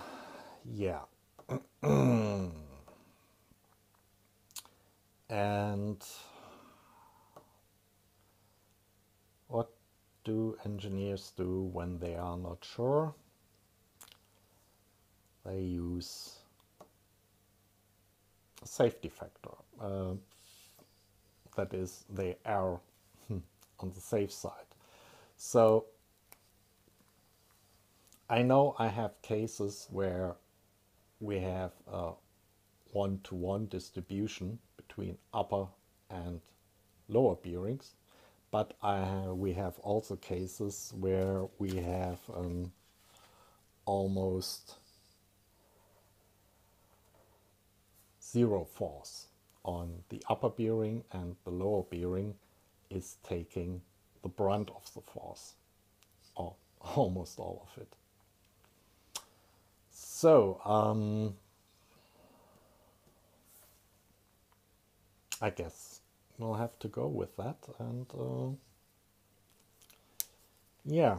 yeah. and what do engineers do when they are not sure? they use a safety factor. Uh, that is, they err on the safe side. So I know I have cases where we have a one-to-one -one distribution between upper and lower bearings, but I, we have also cases where we have um, almost zero force on the upper bearing and the lower bearing is taking the brunt of the force, or almost all of it. So, um, I guess we'll have to go with that. And uh, yeah.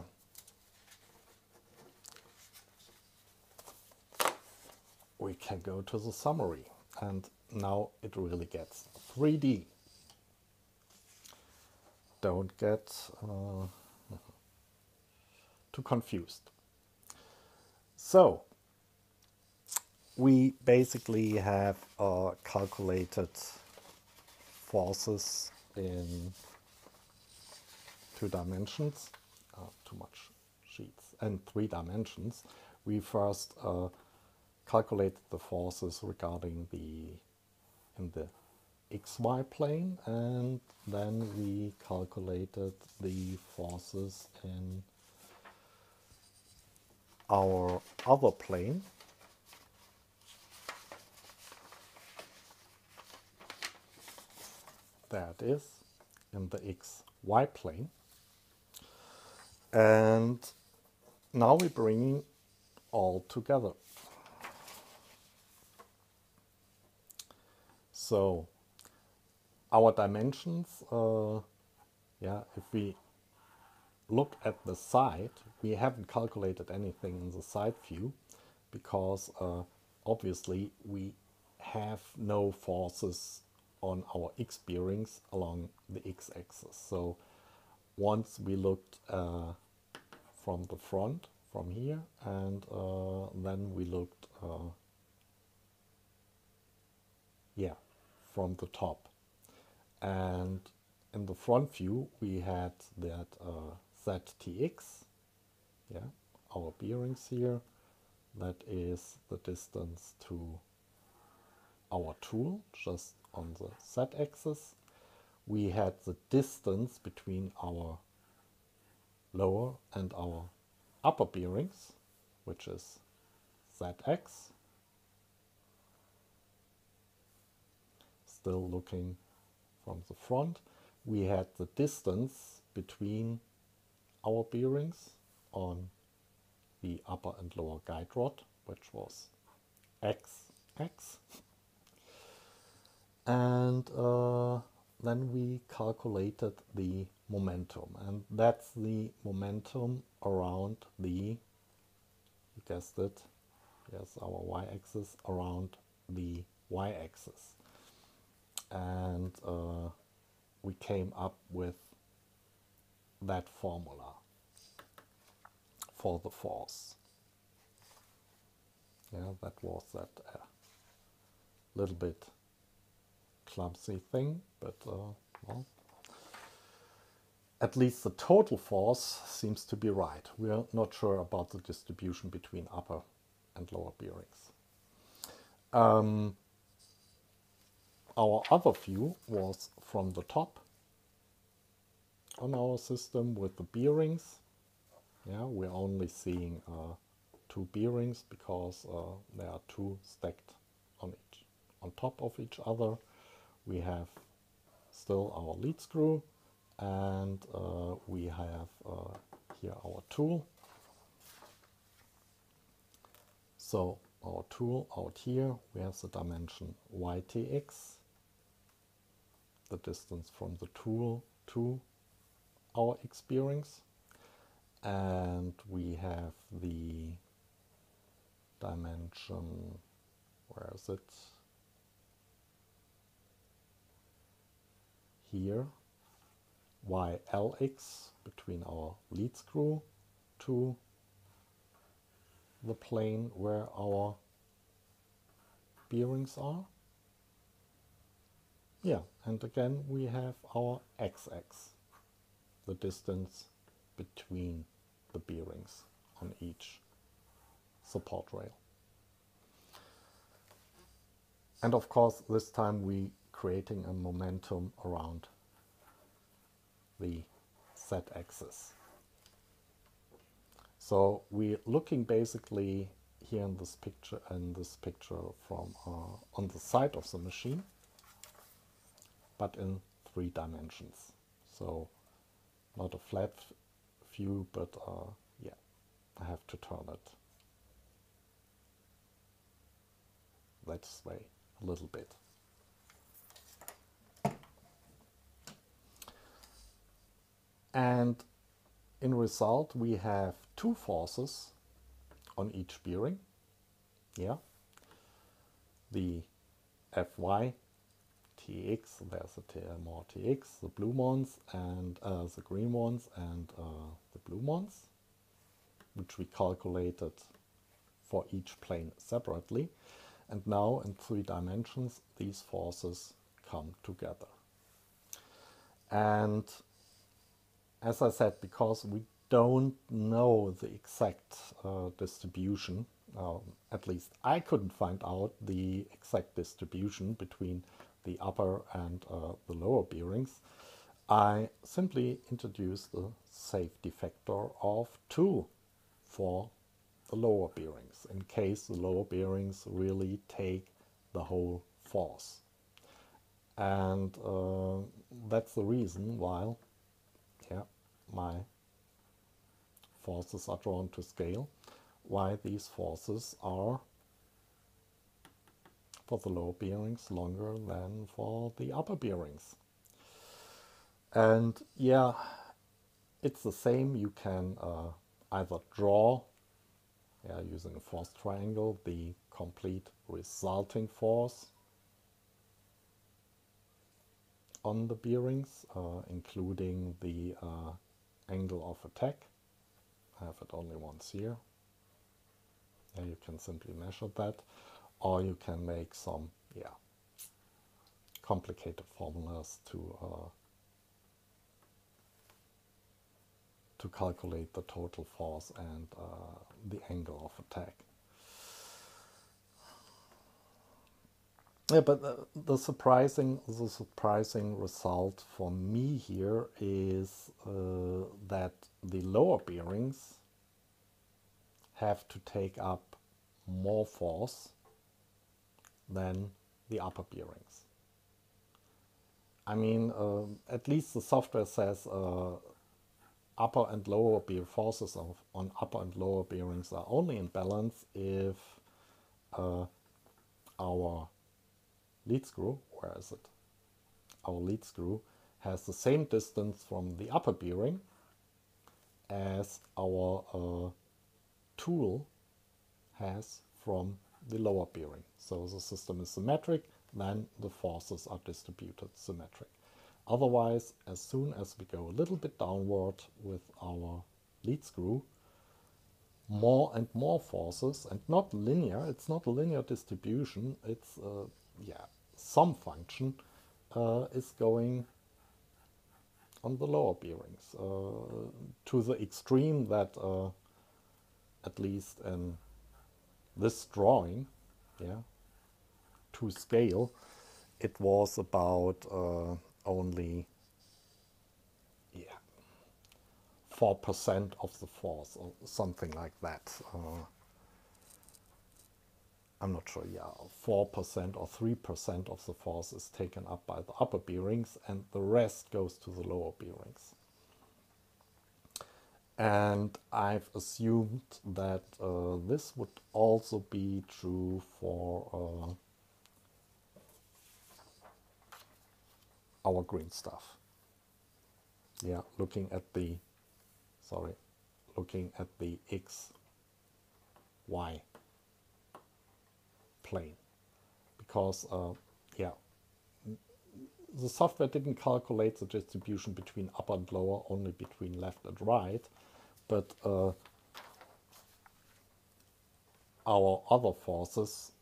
We can go to the summary. And now it really gets 3D. Don't get uh, too confused. So, we basically have uh, calculated forces in two dimensions, uh, too much sheets, and three dimensions. We first uh, calculated the forces regarding the in the xy plane and then we calculated the forces in our other plane that is in the xy plane. And now we're bringing all together. So our dimensions, uh, yeah, if we look at the side, we haven't calculated anything in the side view because uh, obviously we have no forces on our x bearings along the x-axis. So once we looked uh, from the front, from here, and uh, then we looked, uh, yeah, from the top. And in the front view, we had that uh, ZTX, yeah, our bearings here. That is the distance to our tool, just on the z-axis. We had the distance between our lower and our upper bearings, which is zx. Still looking from the front. We had the distance between our bearings on the upper and lower guide rod, which was xx and uh, then we calculated the momentum. And that's the momentum around the you guessed it yes our y-axis around the y-axis. And uh, we came up with that formula for the force. Yeah that was that uh, little bit clumsy thing, but uh, well, at least the total force seems to be right. We are not sure about the distribution between upper and lower bearings. Um, our other view was from the top on our system with the bearings. Yeah, we're only seeing uh, two bearings because uh, there are two stacked on each on top of each other we have still our lead screw and uh, we have uh, here our tool. So our tool out here, we have the dimension ytx, the distance from the tool to our x bearings. And we have the dimension, where is it? Here YLX between our lead screw to the plane where our bearings are. Yeah, and again we have our XX, the distance between the bearings on each support rail. And of course this time we creating a momentum around the z-axis. So we're looking basically here in this picture in this picture from uh, on the side of the machine but in three dimensions so not a flat view but uh, yeah I have to turn it that way a little bit and in result we have two forces on each bearing. Yeah. The Fy Tx, there's the more Tx, the blue ones and uh, the green ones and uh, the blue ones, which we calculated for each plane separately. And now in three dimensions, these forces come together. And as I said, because we don't know the exact uh, distribution. Uh, at least I couldn't find out the exact distribution between the upper and uh, the lower bearings. I simply introduced a safety factor of 2 for the lower bearings in case the lower bearings really take the whole force. And uh, that's the reason why my forces are drawn to scale, why these forces are for the lower bearings longer than for the upper bearings. And yeah, it's the same. You can uh, either draw, yeah, using a force triangle, the complete resulting force on the bearings, uh, including the uh, angle of attack have it only once here. And you can simply measure that, or you can make some, yeah, complicated formulas to uh, to calculate the total force and uh, the angle of attack. Yeah, but the, the, surprising the surprising result for me here is uh, that the lower bearings have to take up more force than the upper bearings. I mean, uh, at least the software says uh, upper and lower bear forces of, on upper and lower bearings are only in balance if uh, our lead screw, where is it? Our lead screw has the same distance from the upper bearing as our uh, tool has from the lower bearing. So the system is symmetric, then the forces are distributed symmetric. Otherwise, as soon as we go a little bit downward with our lead screw, more and more forces, and not linear, it's not a linear distribution, it's, uh, yeah, some function uh, is going on the lower bearings uh, to the extreme that uh, at least in this drawing yeah to scale it was about uh, only yeah four percent of the force or something like that uh, I'm not sure, yeah, 4% or 3% of the force is taken up by the upper bearings and the rest goes to the lower bearings. And I've assumed that uh, this would also be true for uh, our green stuff. Yeah, looking at the, sorry, looking at the X, Y plane because uh, yeah the software didn't calculate the distribution between upper and lower only between left and right but uh, our other forces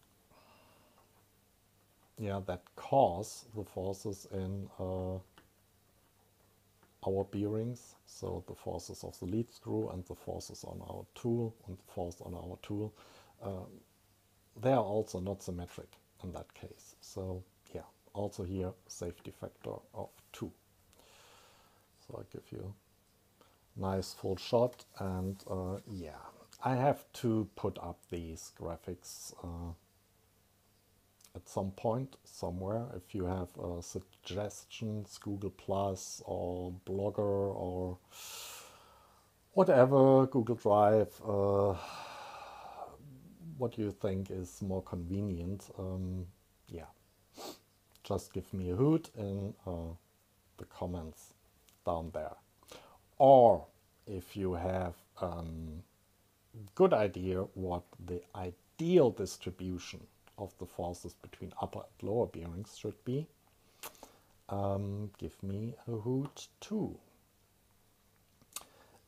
yeah that cause the forces in uh, our bearings so the forces of the lead screw and the forces on our tool and the force on our tool um, they are also not symmetric in that case. So yeah, also here safety factor of 2. So I give you nice full shot and uh, yeah, I have to put up these graphics uh, at some point somewhere. If you have uh, suggestions, Google Plus or Blogger or whatever, Google Drive, uh, what you think is more convenient, um, yeah, just give me a hoot in uh, the comments down there. Or if you have um, good idea what the ideal distribution of the forces between upper and lower bearings should be, um, give me a hoot too.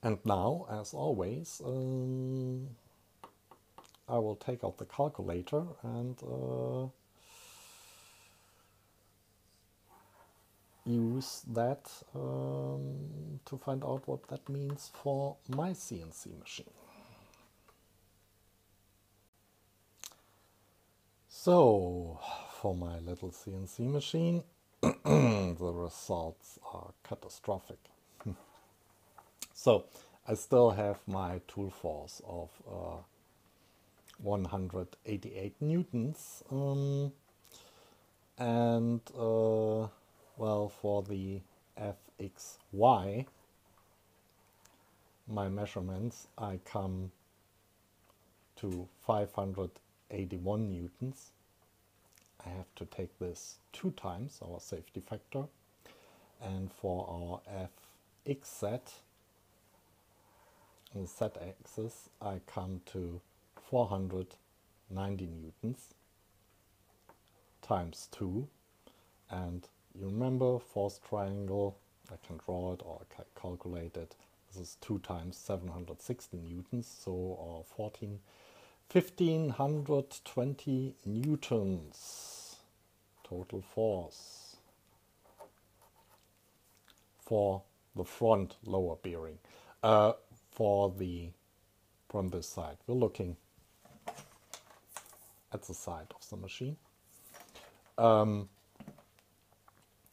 And now, as always, um, I will take out the calculator and uh, use that um, to find out what that means for my CNC machine. So, for my little CNC machine, the results are catastrophic. so, I still have my tool force of uh, 188 newtons. Um, and, uh, well, for the FXY, my measurements, I come to 581 newtons I have to take this two times, our safety factor. And for our fxz, on the z-axis, I come to 490 newtons times 2. And you remember force triangle, I can draw it or I can calculate it. This is 2 times 760 newtons, so uh, 14, 1520 newtons total force for the front lower bearing. Uh, for the from this side, we're looking at the side of the machine. Um,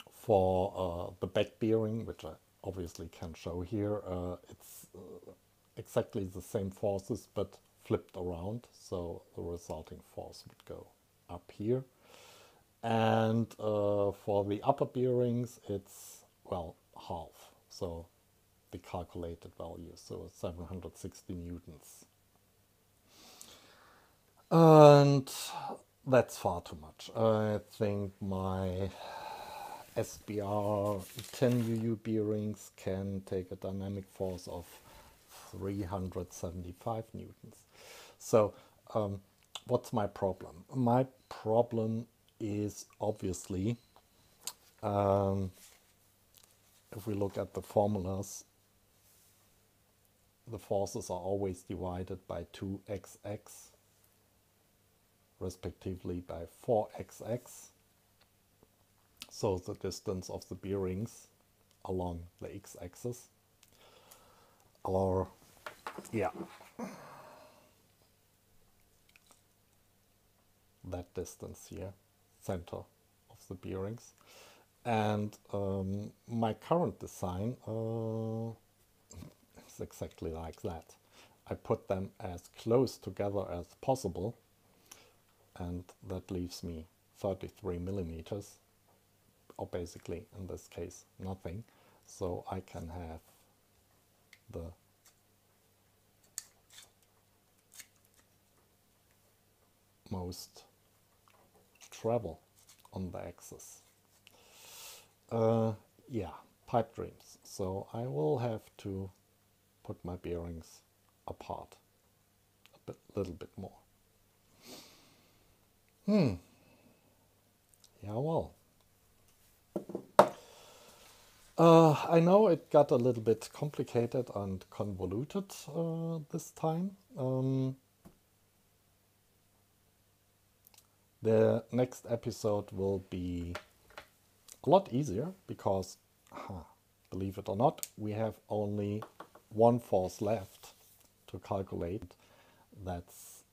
for uh, the back bearing, which I obviously can show here, uh, it's uh, exactly the same forces but flipped around, so the resulting force would go up here. And uh, for the upper bearings, it's, well, half. So the calculated value, so 760 newtons. And that's far too much. I think my SBR 10 UU bearings can take a dynamic force of 375 newtons. So um, what's my problem? My problem is obviously, um, if we look at the formulas, the forces are always divided by 2xx, respectively by 4xx. So the distance of the bearings along the x-axis. Or, yeah, that distance here center of the bearings. And um, my current design uh, is exactly like that. I put them as close together as possible and that leaves me 33 millimeters or basically in this case nothing so I can have the most travel on the axis. Uh, yeah, pipe dreams. So I will have to put my bearings apart a bit, little bit more. Hmm. Yeah, well. Uh, I know it got a little bit complicated and convoluted uh, this time. Um, The next episode will be a lot easier because, believe it or not, we have only one force left to calculate. That's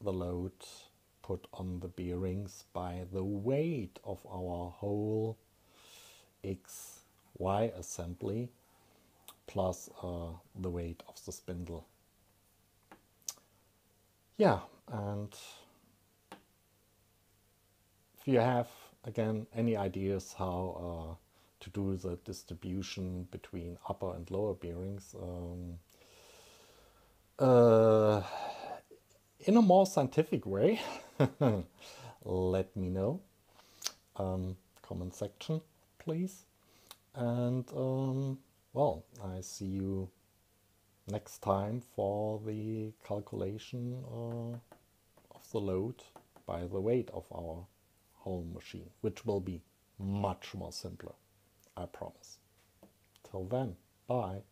the load put on the bearings by the weight of our whole XY assembly plus uh, the weight of the spindle. Yeah, and if you have again any ideas how uh, to do the distribution between upper and lower bearings um, uh, in a more scientific way, let me know. Um, comment section, please. And um, well, I see you next time for the calculation uh, of the load by the weight of our whole machine, which will be much more simpler, I promise. Till then, bye.